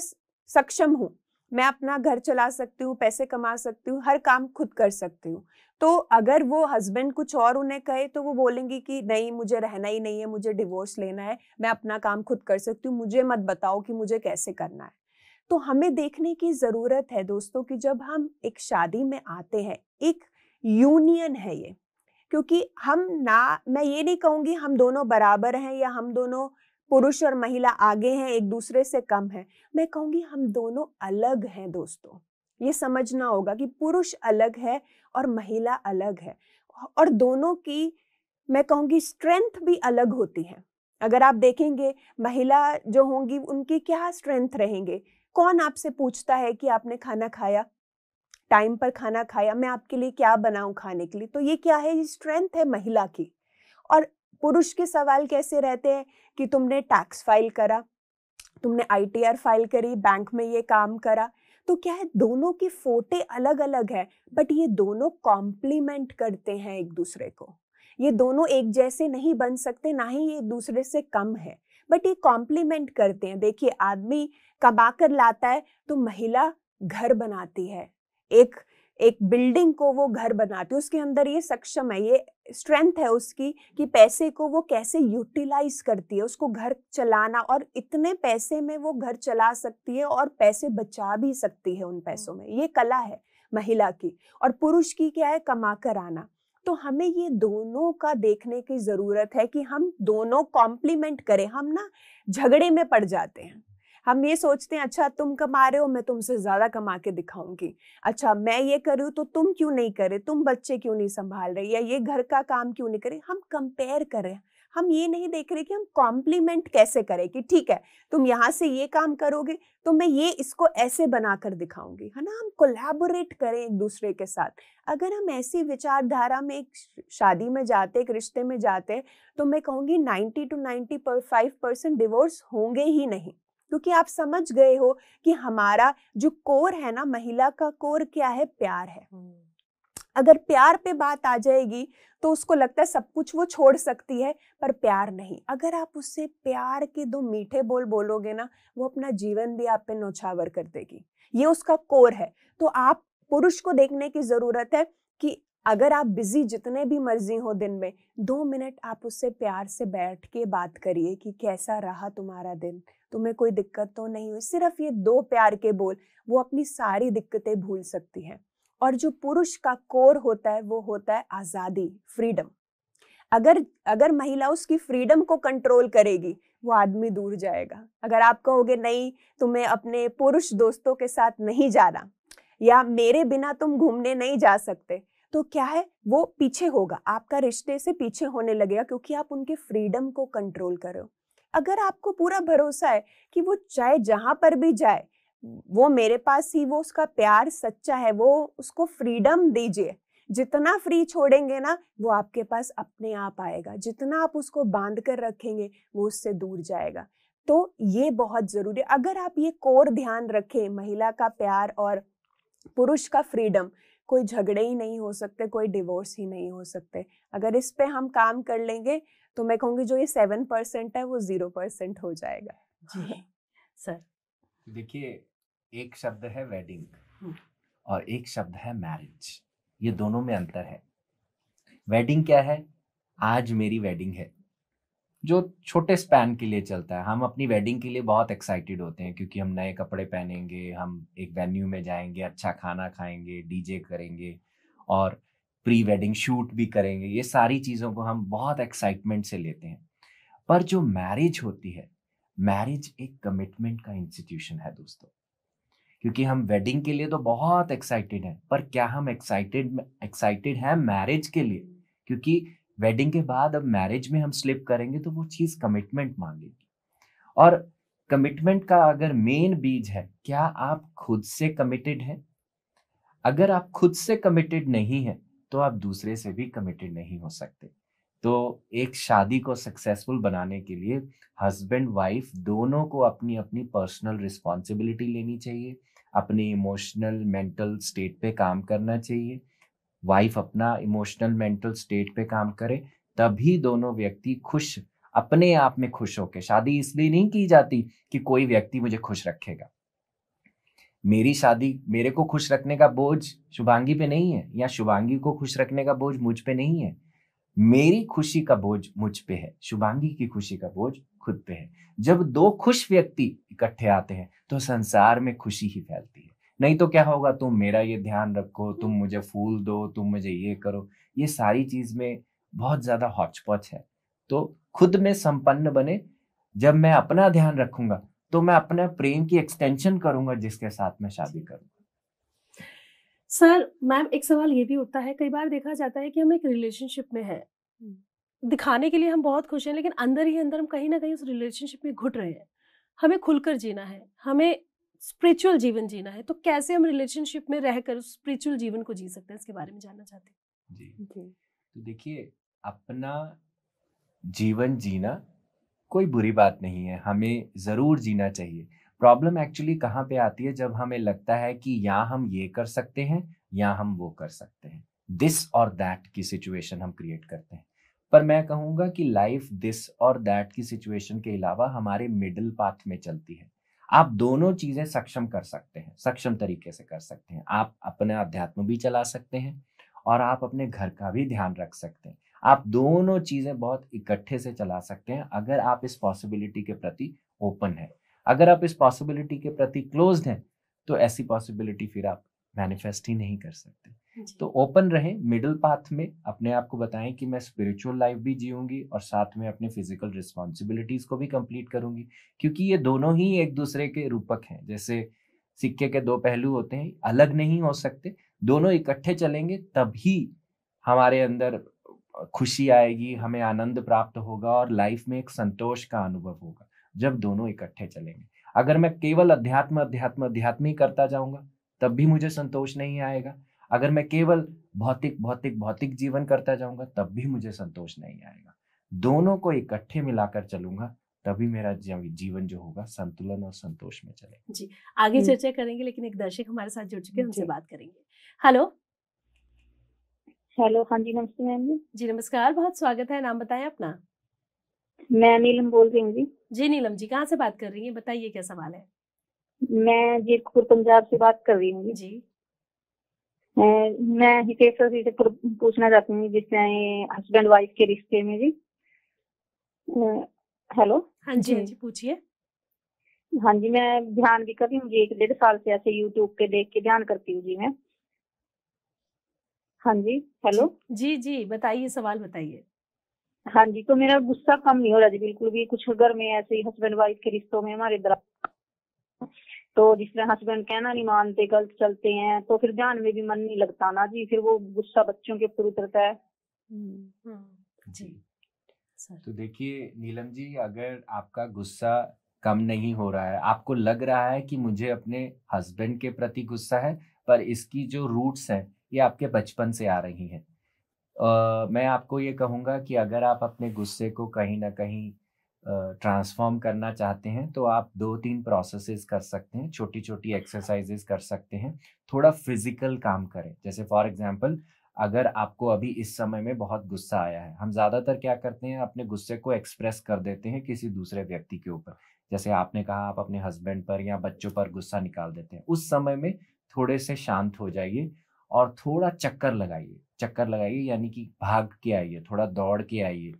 सक्षम हूँ। मैं अपना घर चला सकती हूँ, पैसे कमा सकती हूँ, हर काम खुद कर सकती हूँ। तो अगर वो हस्बैंड कुछ और उन्हें कहे तो वो बोलेंगी कि नहीं, मुझे रहना ही नहीं है, मुझे डिवोर्स लेना है, मैं अपना काम खुद कर सकती हूँ, मुझे मत बताओ कि मुझे कैसे करना है। तो हमें देखने की ज़रूरत है दोस्तों कि जब हम एक शादी में आते हैं, एक यूनियन है ये, क्योंकि हम ना, मैं ये नहीं कहूँगी हम दोनों बराबर हैं या हम दोनों पुरुष और महिला आगे हैं, एक दूसरे से कम है। मैं कहूँगी हम दोनों अलग हैं दोस्तों। ये समझना होगा कि पुरुष अलग है और महिला अलग है। और दोनों की, मैं कहूँगी स्ट्रेंथ भी अलग होती है। अगर आप देखेंगे, महिला जो होंगी, उनकी क्या स्ट्रेंथ रहेंगे? कौन आपसे पूछता है कि आपने खाना खाया? टाइम पर खाना खाया, मैं आपके लिए क्या बनाऊँ खाने के लिए? तो ये क्या है? ये स्ट्रेंथ है महिला की। और पुरुष के सवाल कैसे रहते हैं कि तुमने टैक्स फ़ाइल करा, तुमने आईटीआर फ़ाइल करी, बैंक में ये काम करा तो क्या है दोनों की फोटे अलग अलग है, बट ये दोनों कॉम्प्लीमेंट करते हैं एक दूसरे को? ये दोनों एक जैसे नहीं बन सकते, ना ही एक दूसरे से कम है, बट ये कॉम्प्लीमेंट करते हैं। देखिए, आदमी कमा कर लाता है तो महिला घर बनाती है। एक एक बिल्डिंग को वो घर बनाती है उसके अंदर ये सक्षम है ये स्ट्रेंथ है उसकी कि पैसे को वो कैसे यूटिलाइज करती है उसको घर चलाना और इतने पैसे में वो घर चला सकती है और पैसे बचा भी सकती है उन पैसों में। ये कला है महिला की और पुरुष की क्या है? कमा कर आना। तो हमें ये दोनों का देखने की ज़रूरत है कि हम दोनों कॉम्प्लीमेंट करें हम ना झगड़े में पड़ जाते हैं। हम ये सोचते हैं अच्छा तुम कमा रहे हो, मैं तुमसे ज़्यादा कमा के दिखाऊँगी। अच्छा मैं ये करूँ तो तुम क्यों नहीं करे? तुम बच्चे क्यों नहीं संभाल रहे? या ये घर का काम क्यों नहीं करे? हम कंपेयर करें हम ये नहीं देख रहे कि हम कॉम्प्लीमेंट कैसे करें कि ठीक है, तुम यहाँ से ये काम करोगे तो मैं ये इसको ऐसे बनाकर दिखाऊँगी। है ना? हम कोलैबोरेट करें एक दूसरे के साथ। अगर हम ऐसी विचारधारा में एक शादी में जाते, एक रिश्ते में जाते तो मैं कहूँगी ninety two ninety five percent divorce होंगे ही नहीं। क्योंकि आप समझ गए हो कि हमारा जो कोर है ना महिला का कोर क्या है? प्यार है। अगर प्यार पे बात आ जाएगी तो उसको लगता है सब कुछ वो छोड़ सकती है पर प्यार नहीं। अगर आप उससे प्यार के दो मीठे बोल बोलोगे ना वो अपना जीवन भी आप पे नौछावर कर देगी। ये उसका कोर है। तो आप पुरुष को देखने की ज़रूरत है कि अगर आप बिज़ी जितने भी मर्ज़ी हो दिन में, दो मिनट आप उससे प्यार से बैठ के बात करिए कि कैसा रहा तुम्हारा दिन। तुम्हें कोई दिक्कत तो नहीं हुई, सिर्फ़ ये दो प्यार के बोल, वो अपनी सारी दिक्कतें भूल सकती हैं। और जो पुरुष का कोर होता है, वो होता है आज़ादी, फ्रीडम। अगर अगर महिला उसकी फ्रीडम को कंट्रोल करेगी, वो आदमी दूर जाएगा। अगर आप कहोगे, नहीं, तुम्हें अपने पुरुष दोस्तों के साथ नहीं जाना, या मेरे बिना तुम घूमने नहीं जा सकते। तो क्या है, वो पीछे होगा, आपका रिश्ते से पीछे होने लगेगा क्योंकि आप उनके फ्रीडम को कंट्रोल करो अगर आपको पूरा भरोसा है कि वो चाहे जहाँ पर भी जाए, वो मेरे पास ही, वो उसका प्यार सच्चा है, वो उसको फ्रीडम दीजिए। जितना फ्री छोड़ेंगे ना, वो आपके पास अपने आप आएगा। जितना आप उसको बाँध कर रखेंगे, वो उससे दूर जाएगा। तो ये बहुत ज़रूरी है। अगर आप ये कोर ध्यान रखें, महिला का प्यार और पुरुष का फ्रीडम कोई झगड़े ही नहीं हो सकते कोई डिवोर्स ही नहीं हो सकते। अगर इस पे हम काम कर लेंगे तो मैं कहूँगी जो ये सेवन परसेंट है वो ज़ीरो परसेंट हो जाएगा। जी। सर। देखिए एक शब्द है वेडिंग और एक शब्द है मैरिज ये दोनों में अंतर है। वेडिंग क्या है? आज मेरी वेडिंग है। जो छोटे स्पैन के लिए चलता है। हम अपनी वेडिंग के लिए बहुत एक्साइटेड होते हैं क्योंकि हम नए कपड़े पहनेंगे, हम एक वेन्यू में जाएँगे अच्छा खाना खाएँगे डीजे करेंगे और प्री वेडिंग शूट भी करेंगे। ये सारी चीज़ों को हम बहुत एक्साइटमेंट से लेते हैं। पर जो मैरिज होती है मैरिज एक कमिटमेंट का इंस्टीट्यूशन है दोस्तों। क्योंकि हम वेडिंग के लिए तो बहुत एक्साइटेड हैं, पर क्या हम एक्साइटेड एक्साइटेड हैं मैरिज के लिए? क्योंकि वेडिंग के बाद अब मैरिज में हम स्लिप करेंगे तो वो चीज़ कमिटमेंट मांगेगी। और कमिटमेंट का अगर मेन बीज है, क्या आप खुद से कमिटेड हैं? अगर आप खुद से कमिटेड नहीं है तो आप दूसरे से भी कमिटेड नहीं हो सकते। तो एक शादी को सक्सेसफुल बनाने के लिए हस्बैंड वाइफ दोनों को अपनी अपनी पर्सनल रिस्पॉन्सिबिलिटी लेनी चाहिए। अपनी इमोशनल मेंटल स्टेट पे काम करना चाहिए। वाइफ अपना इमोशनल मेंटल स्टेट पे काम करे, तभी दोनों व्यक्ति खुश, अपने आप में खुश होके। शादी इसलिए नहीं की जाती कि कोई व्यक्ति मुझे खुश रखेगा। मेरी शादी मेरे को खुश रखने का बोझ शुभांगी पे नहीं है, या शुभांगी को खुश रखने का बोझ मुझ पे नहीं है। मेरी खुशी का बोझ मुझ पे है, शुभांगी की खुशी का बोझ खुद पे है। जब दो खुश व्यक्ति इकट्ठे आते हैं तो संसार में खुशी ही फैलती है। नहीं तो क्या होगा? तुम मेरा ये ध्यान रखो तुम मुझे फूल दो तुम मुझे ये करो। ये सारी चीज़ में बहुत ज़्यादा हॉचपॉच है। तो खुद में संपन्न बने। जब मैं अपना ध्यान रखूँगा तो मैं अपने प्रेम की एक्सटेंशन करूँगा जिसके साथ मैं शादी करूँगा। सर मैम एक सवाल ये भी उठता है कई बार देखा जाता है कि हम एक रिलेशनशिप में है। दिखाने के लिए हम बहुत खुश हैं लेकिन अंदर ही अंदर हम कहीं ना कहीं उस रिलेशनशिप में घुट रहे हैं। हमें खुलकर जीना है। हमें स्पिरिचुअल जीवन जीना है तो कैसे हम रिलेशनशिप में रहकर स्पिरिचुअल जीवन को जी सकते हैं इसके बारे में जानना चाहते हैं। जी। जी। तो देखिए अपना जीवन जीना कोई बुरी बात नहीं है हमें ज़रूर जीना चाहिए। प्रॉब्लम एक्चुअली कहाँ पे आती है जब हमें लगता है कि या हम ये कर सकते हैं या हम वो कर सकते हैं। दिस और दैट की सिचुएशन हम क्रिएट करते हैं। पर मैं कहूँगा कि लाइफ दिस और दैट की सिचुएशन के अलावा हमारे मिडिल पाथ में चलती है। आप दोनों चीज़ें सक्षम कर सकते हैं, सक्षम तरीके से कर सकते हैं। आप अपने अध्यात्म भी चला सकते हैं और आप अपने घर का भी ध्यान रख सकते हैं। आप दोनों चीज़ें बहुत इकट्ठे से चला सकते हैं, अगर आप इस पॉसिबिलिटी के प्रति ओपन है। अगर आप इस पॉसिबिलिटी के प्रति क्लोज हैं तो ऐसी पॉसिबिलिटी फिर आप मैनिफेस्ट ही नहीं कर सकते। तो ओपन रहे मिडिल पाथ में अपने आप को बताएँ कि मैं स्पिरिचुअल लाइफ भी जीऊँगी और साथ में अपने फ़िज़िकल रिस्पॉन्सिबिलिटीज को भी कंप्लीट करूँगी क्योंकि ये दोनों ही एक दूसरे के रूपक हैं। जैसे सिक्के के दो पहलू होते हैं अलग नहीं हो सकते दोनों इकट्ठे चलेंगे तभी हमारे अंदर खुशी आएगी हमें आनंद प्राप्त होगा और लाइफ में एक संतोष का अनुभव होगा जब दोनों इकट्ठे चलेंगे। अगर मैं केवल अध्यात्म अध्यात्म अध्यात्म ही करता जाऊँगा तब भी मुझे संतोष नहीं आएगा। अगर मैं केवल भौतिक भौतिक भौतिक जीवन करता जाऊँगा तब भी मुझे संतोष नहीं आएगा। दोनों को इकट्ठे मिलाकर चलूँगा तभी मेरा जीवन जो होगा संतुलन और संतोष में चले जी आगे हम्म। चर्चा करेंगे लेकिन एक दर्शक हमारे साथ जुड़ चुके हैं उनसे बात करेंगे। हेलो। हेलो हाँ जी नमस्ते मैम जी। जी नमस्कार बहुत स्वागत है नाम बताएँ अपना। मैं नीलम बोल रही हूँ जी। जी नीलम जी कहाँ से बात कर रही हैं बताइए क्या सवाल है? मैं जीतपुर पंजाब से बात कर रही हूँ। जी। मैं हितेश सर से पूछना चाहती हूँ जिसमें हस्बैंड वाइफ के रिश्ते में जी हेलो हाँ जी हाँ जी पूछिए। हाँ जी मैं ध्यान भी कर रही हूँ जी एक डेढ़ साल से ऐसे यूट्यूब पे देख के ध्यान करती हूँ जी मैं। हाँ जी हेलो जी जी बताइए सवाल बताइए। हाँ जी तो मेरा गुस्सा कम नहीं हो रहा जी बिल्कुल भी कुछ घर में ऐसे ही हस्बैंड वाइफ के रिश्तों में हमारे इधर तो जिस तरह हस्बैंड कहना नहीं मानते गलत चलते हैं तो फिर ध्यान में भी मन नहीं लगता ना जी फिर वो गुस्सा बच्चों के ऊपर उतरता है। हम्म, हम्म, जी। तो देखिए नीलम जी अगर आपका गुस्सा कम नहीं हो रहा है आपको लग रहा है कि मुझे अपने हस्बैंड के प्रति गुस्सा है पर इसकी जो रूट्स हैं ये आपके बचपन से आ रही हैं। मैं आपको ये कहूँगा कि अगर आप अपने गुस्से को कहीं ना कहीं ट्रांसफॉर्म करना चाहते हैं तो आप दो तीन प्रोसेसेस कर सकते हैं छोटी छोटी एक्सरसाइजेस कर सकते हैं, थोड़ा फ़िज़िकल काम करें। जैसे फॉर एग्जांपल अगर आपको अभी इस समय में बहुत गुस्सा आया है, हम ज़्यादातर क्या करते हैं, अपने गुस्से को एक्सप्रेस कर देते हैं किसी दूसरे व्यक्ति के ऊपर। जैसे आपने कहा, आप अपने हस्बैंड पर या बच्चों पर गुस्सा निकाल देते हैं। उस समय में थोड़े से शांत हो जाइए और थोड़ा चक्कर लगाइए। चक्कर लगाइए, यानी कि भाग के आइए, थोड़ा दौड़ के आइए।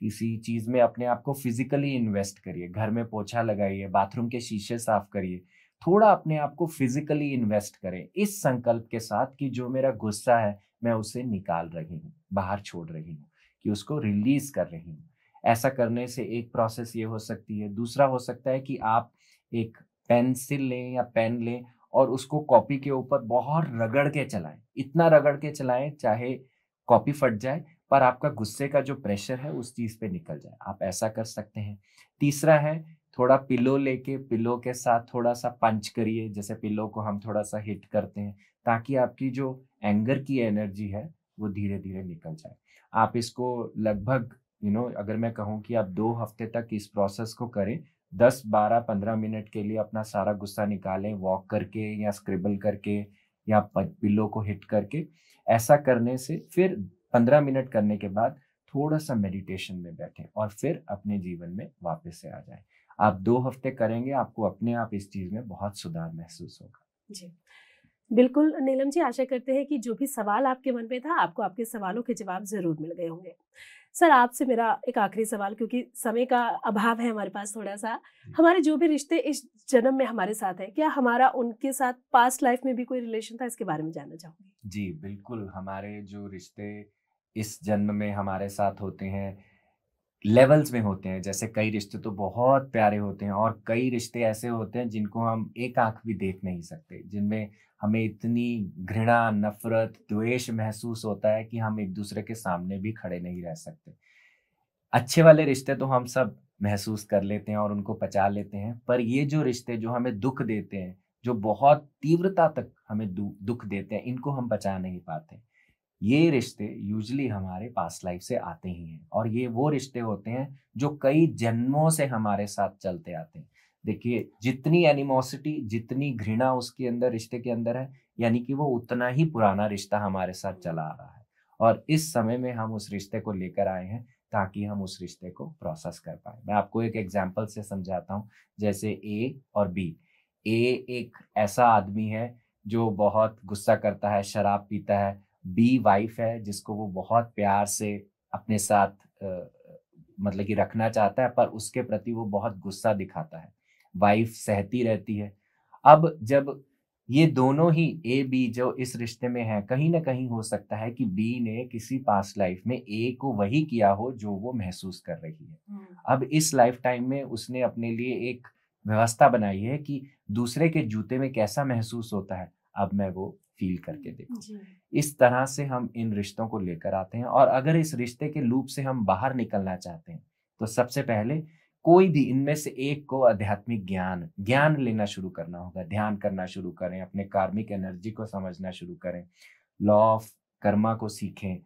किसी चीज़ में अपने आप को फिजिकली इन्वेस्ट करिए, घर में पोछा लगाइए, बाथरूम के शीशे साफ़ करिए, थोड़ा अपने आप को फिजिकली इन्वेस्ट करें, इस संकल्प के साथ कि जो मेरा गुस्सा है, मैं उसे निकाल रही हूँ, बाहर छोड़ रही हूँ, कि उसको रिलीज़ कर रही हूँ। ऐसा करने से एक प्रोसेस ये हो सकती है। दूसरा हो सकता है कि आप एक पेंसिल लें या पेन लें और उसको कॉपी के ऊपर बहुत रगड़ के चलाएँ। इतना रगड़ के चलाएँ, चाहे कॉपी फट जाए पर आपका गुस्से का जो प्रेशर है, उस चीज़ पे निकल जाए। आप ऐसा कर सकते हैं। तीसरा है, थोड़ा पिलो लेके, पिलो के साथ थोड़ा सा पंच करिए। जैसे पिलो को हम थोड़ा सा हिट करते हैं, ताकि आपकी जो एंगर की एनर्जी है, वो धीरे धीरे निकल जाए। आप इसको लगभग, यू नो, अगर मैं कहूँ कि आप दो हफ़्ते तक इस प्रोसेस को करें, दस, बारह, पंद्रह मिनट के लिए अपना सारा गुस्सा निकालें, वॉक करके या स्क्रिबल करके या पिल्लो को हिट करके, ऐसा करने से फिर पंद्रह मिनट करने के बाद थोड़ा सा मेडिटेशन में बैठें और फिर अपने जीवन में वापस से आ जाएँ। आप दो हफ़्ते करेंगे आपको अपने आप इस चीज़ में बहुत सुधार महसूस होगा। जी। बिल्कुल नीलम जी आशा करते हैं कि जो भी सवाल आपके मन में था आपको आपके सवालों के जवाब ज़रूर मिल गए होंगे। सर आपसे मेरा एक आखिरी सवाल क्योंकि समय का अभाव है हमारे पास थोड़ा सा हमारे जो भी रिश्ते इस जन्म में हमारे साथ है क्या हमारा उनके साथ पास्ट लाइफ में भी कोई रिलेशन था? इसके बारे में जानना चाहूँगी। जी बिल्कुल। हमारे जो रिश्ते इस जन्म में हमारे साथ होते हैं लेवल्स में होते हैं। जैसे कई रिश्ते तो बहुत प्यारे होते हैं और कई रिश्ते ऐसे होते हैं जिनको हम एक आँख भी देख नहीं सकते, जिनमें हमें इतनी घृणा, नफरत, द्वेष महसूस होता है कि हम एक दूसरे के सामने भी खड़े नहीं रह सकते। अच्छे वाले रिश्ते तो हम सब महसूस कर लेते हैं और उनको पचा लेते हैं, पर ये जो रिश्ते जो हमें दुख देते हैं, जो बहुत तीव्रता तक हमें दुख देते हैं, इनको हम बचा नहीं पाते। ये रिश्ते यूजली हमारे पास लाइफ से आते ही हैं और ये वो रिश्ते होते हैं जो कई जन्मों से हमारे साथ चलते आते हैं। देखिए, जितनी एनिमोसिटी जितनी घृणा उसके अंदर, रिश्ते के अंदर है, यानी कि वो उतना ही पुराना रिश्ता हमारे साथ चला आ रहा है। और इस समय में हम उस रिश्ते को लेकर आए हैं ताकि हम उस रिश्ते को प्रोसेस कर पाए। मैं आपको एक एग्ज़ाम्पल से समझाता हूँ, जैसे ए और बी ए एक ऐसा आदमी है जो बहुत गुस्सा करता है, शराब पीता है बी वाइफ है जिसको वो बहुत प्यार से अपने साथ आ, मतलब कि रखना चाहता है पर उसके प्रति वो बहुत गुस्सा दिखाता है। वाइफ सहती रहती है। अब जब ये दोनों ही ए बी जो इस रिश्ते में है कहीं ना कहीं हो सकता है कि बी ने किसी पास लाइफ में ए को वही किया हो जो वो महसूस कर रही है। हम्म। अब इस लाइफ टाइम में उसने अपने लिए एक व्यवस्था बनाई है कि दूसरे के जूते में कैसा महसूस होता है। अब मैं वो फील करके देखो। इस तरह से हम इन रिश्तों को लेकर आते हैं और अगर इस रिश्ते के लूप से हम बाहर निकलना चाहते हैं तो सबसे पहले कोई भी इनमें से एक को आध्यात्मिक ज्ञान ज्ञान लेना शुरू करना होगा। ध्यान करना शुरू करें अपने कार्मिक एनर्जी को समझना शुरू करें लॉ ऑफ़ कर्मा को सीखें।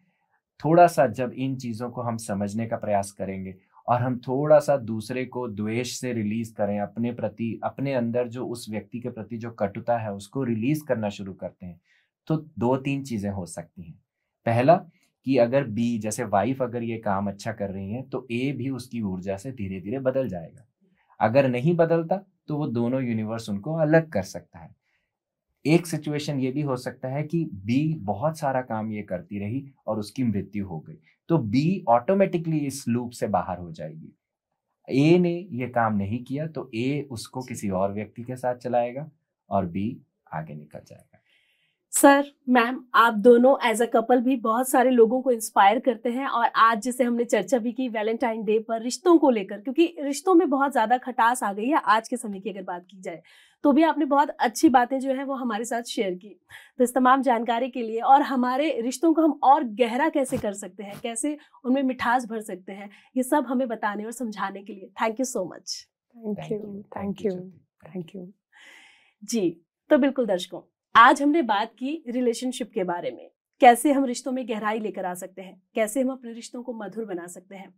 थोड़ा सा जब इन चीज़ों को हम समझने का प्रयास करेंगे और हम थोड़ा सा दूसरे को द्वेष से रिलीज़ करें, अपने प्रति, अपने अंदर जो उस व्यक्ति के प्रति जो कटुता है, उसको रिलीज़ करना शुरू करते हैं। तो दो तीन चीज़ें हो सकती हैं। पहला, कि अगर बी, जैसे वाइफ अगर ये काम अच्छा कर रही है तो ए भी उसकी ऊर्जा से धीरे धीरे बदल जाएगा। अगर नहीं बदलता तो वो दोनों यूनिवर्स उनको अलग कर सकता है। एक सिचुएशन ये भी हो सकता है कि बी बहुत सारा काम ये करती रही और उसकी मृत्यु हो गई। तो बी ऑटोमेटिकली इस लूप से बाहर हो जाएगी। ए ने ये काम नहीं किया तो ए उसको किसी और व्यक्ति के साथ चलाएगा और बी आगे निकल जाएगा। सर, मैम, आप दोनों एज अ कपल भी बहुत सारे लोगों को इंस्पायर करते हैं और आज जैसे हमने चर्चा भी की वैलेंटाइन डे पर रिश्तों को लेकर, क्योंकि रिश्तों में बहुत ज़्यादा खटास आ गई है आज के समय की अगर बात की जाए। तो भी आपने बहुत अच्छी बातें जो है वो हमारे साथ शेयर की। तो इस तमाम जानकारी के लिए और हमारे रिश्तों को हम और गहरा कैसे कर सकते हैं कैसे उनमें मिठास भर सकते हैं ये सब हमें बताने और समझाने के लिए। Thank you so much thank you thank you thank you जी तो बिल्कुल दर्शकों आज हमने बात की रिलेशनशिप के बारे में। कैसे हम रिश्तों में गहराई लेकर आ सकते हैं कैसे हम अपने रिश्तों को मधुर बना सकते हैं।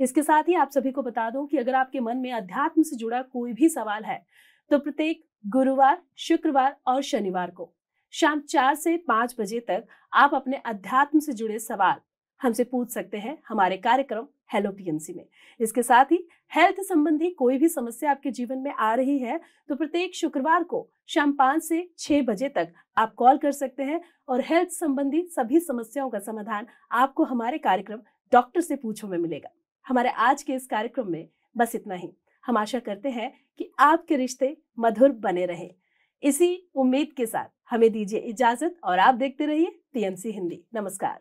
इसके साथ ही आप सभी को बता दूँ कि अगर आपके मन में अध्यात्म से जुड़ा कोई भी सवाल है तो प्रत्येक गुरुवार, शुक्रवार और शनिवार को। शाम चार से पाँच बजे तक आप अपने अध्यात्म से जुड़े सवाल हमसे पूछ सकते हैं हमारे कार्यक्रम हेलो पीएमसी में। इसके साथ ही हेल्थ संबंधी कोई भी समस्या आपके जीवन में आ रही है तो प्रत्येक शुक्रवार को शाम पाँच से छह बजे तक आप कॉल कर सकते हैं और हेल्थ संबंधी सभी समस्याओं का समाधान आपको हमारे कार्यक्रम डॉक्टर से पूछो में मिलेगा। हमारे आज के इस कार्यक्रम में बस इतना ही। हम आशा करते हैं कि आपके रिश्ते मधुर बने रहे। इसी उम्मीद के साथ हमें दीजिए इजाज़त और आप देखते रहिए टीएमसी हिंदी नमस्कार।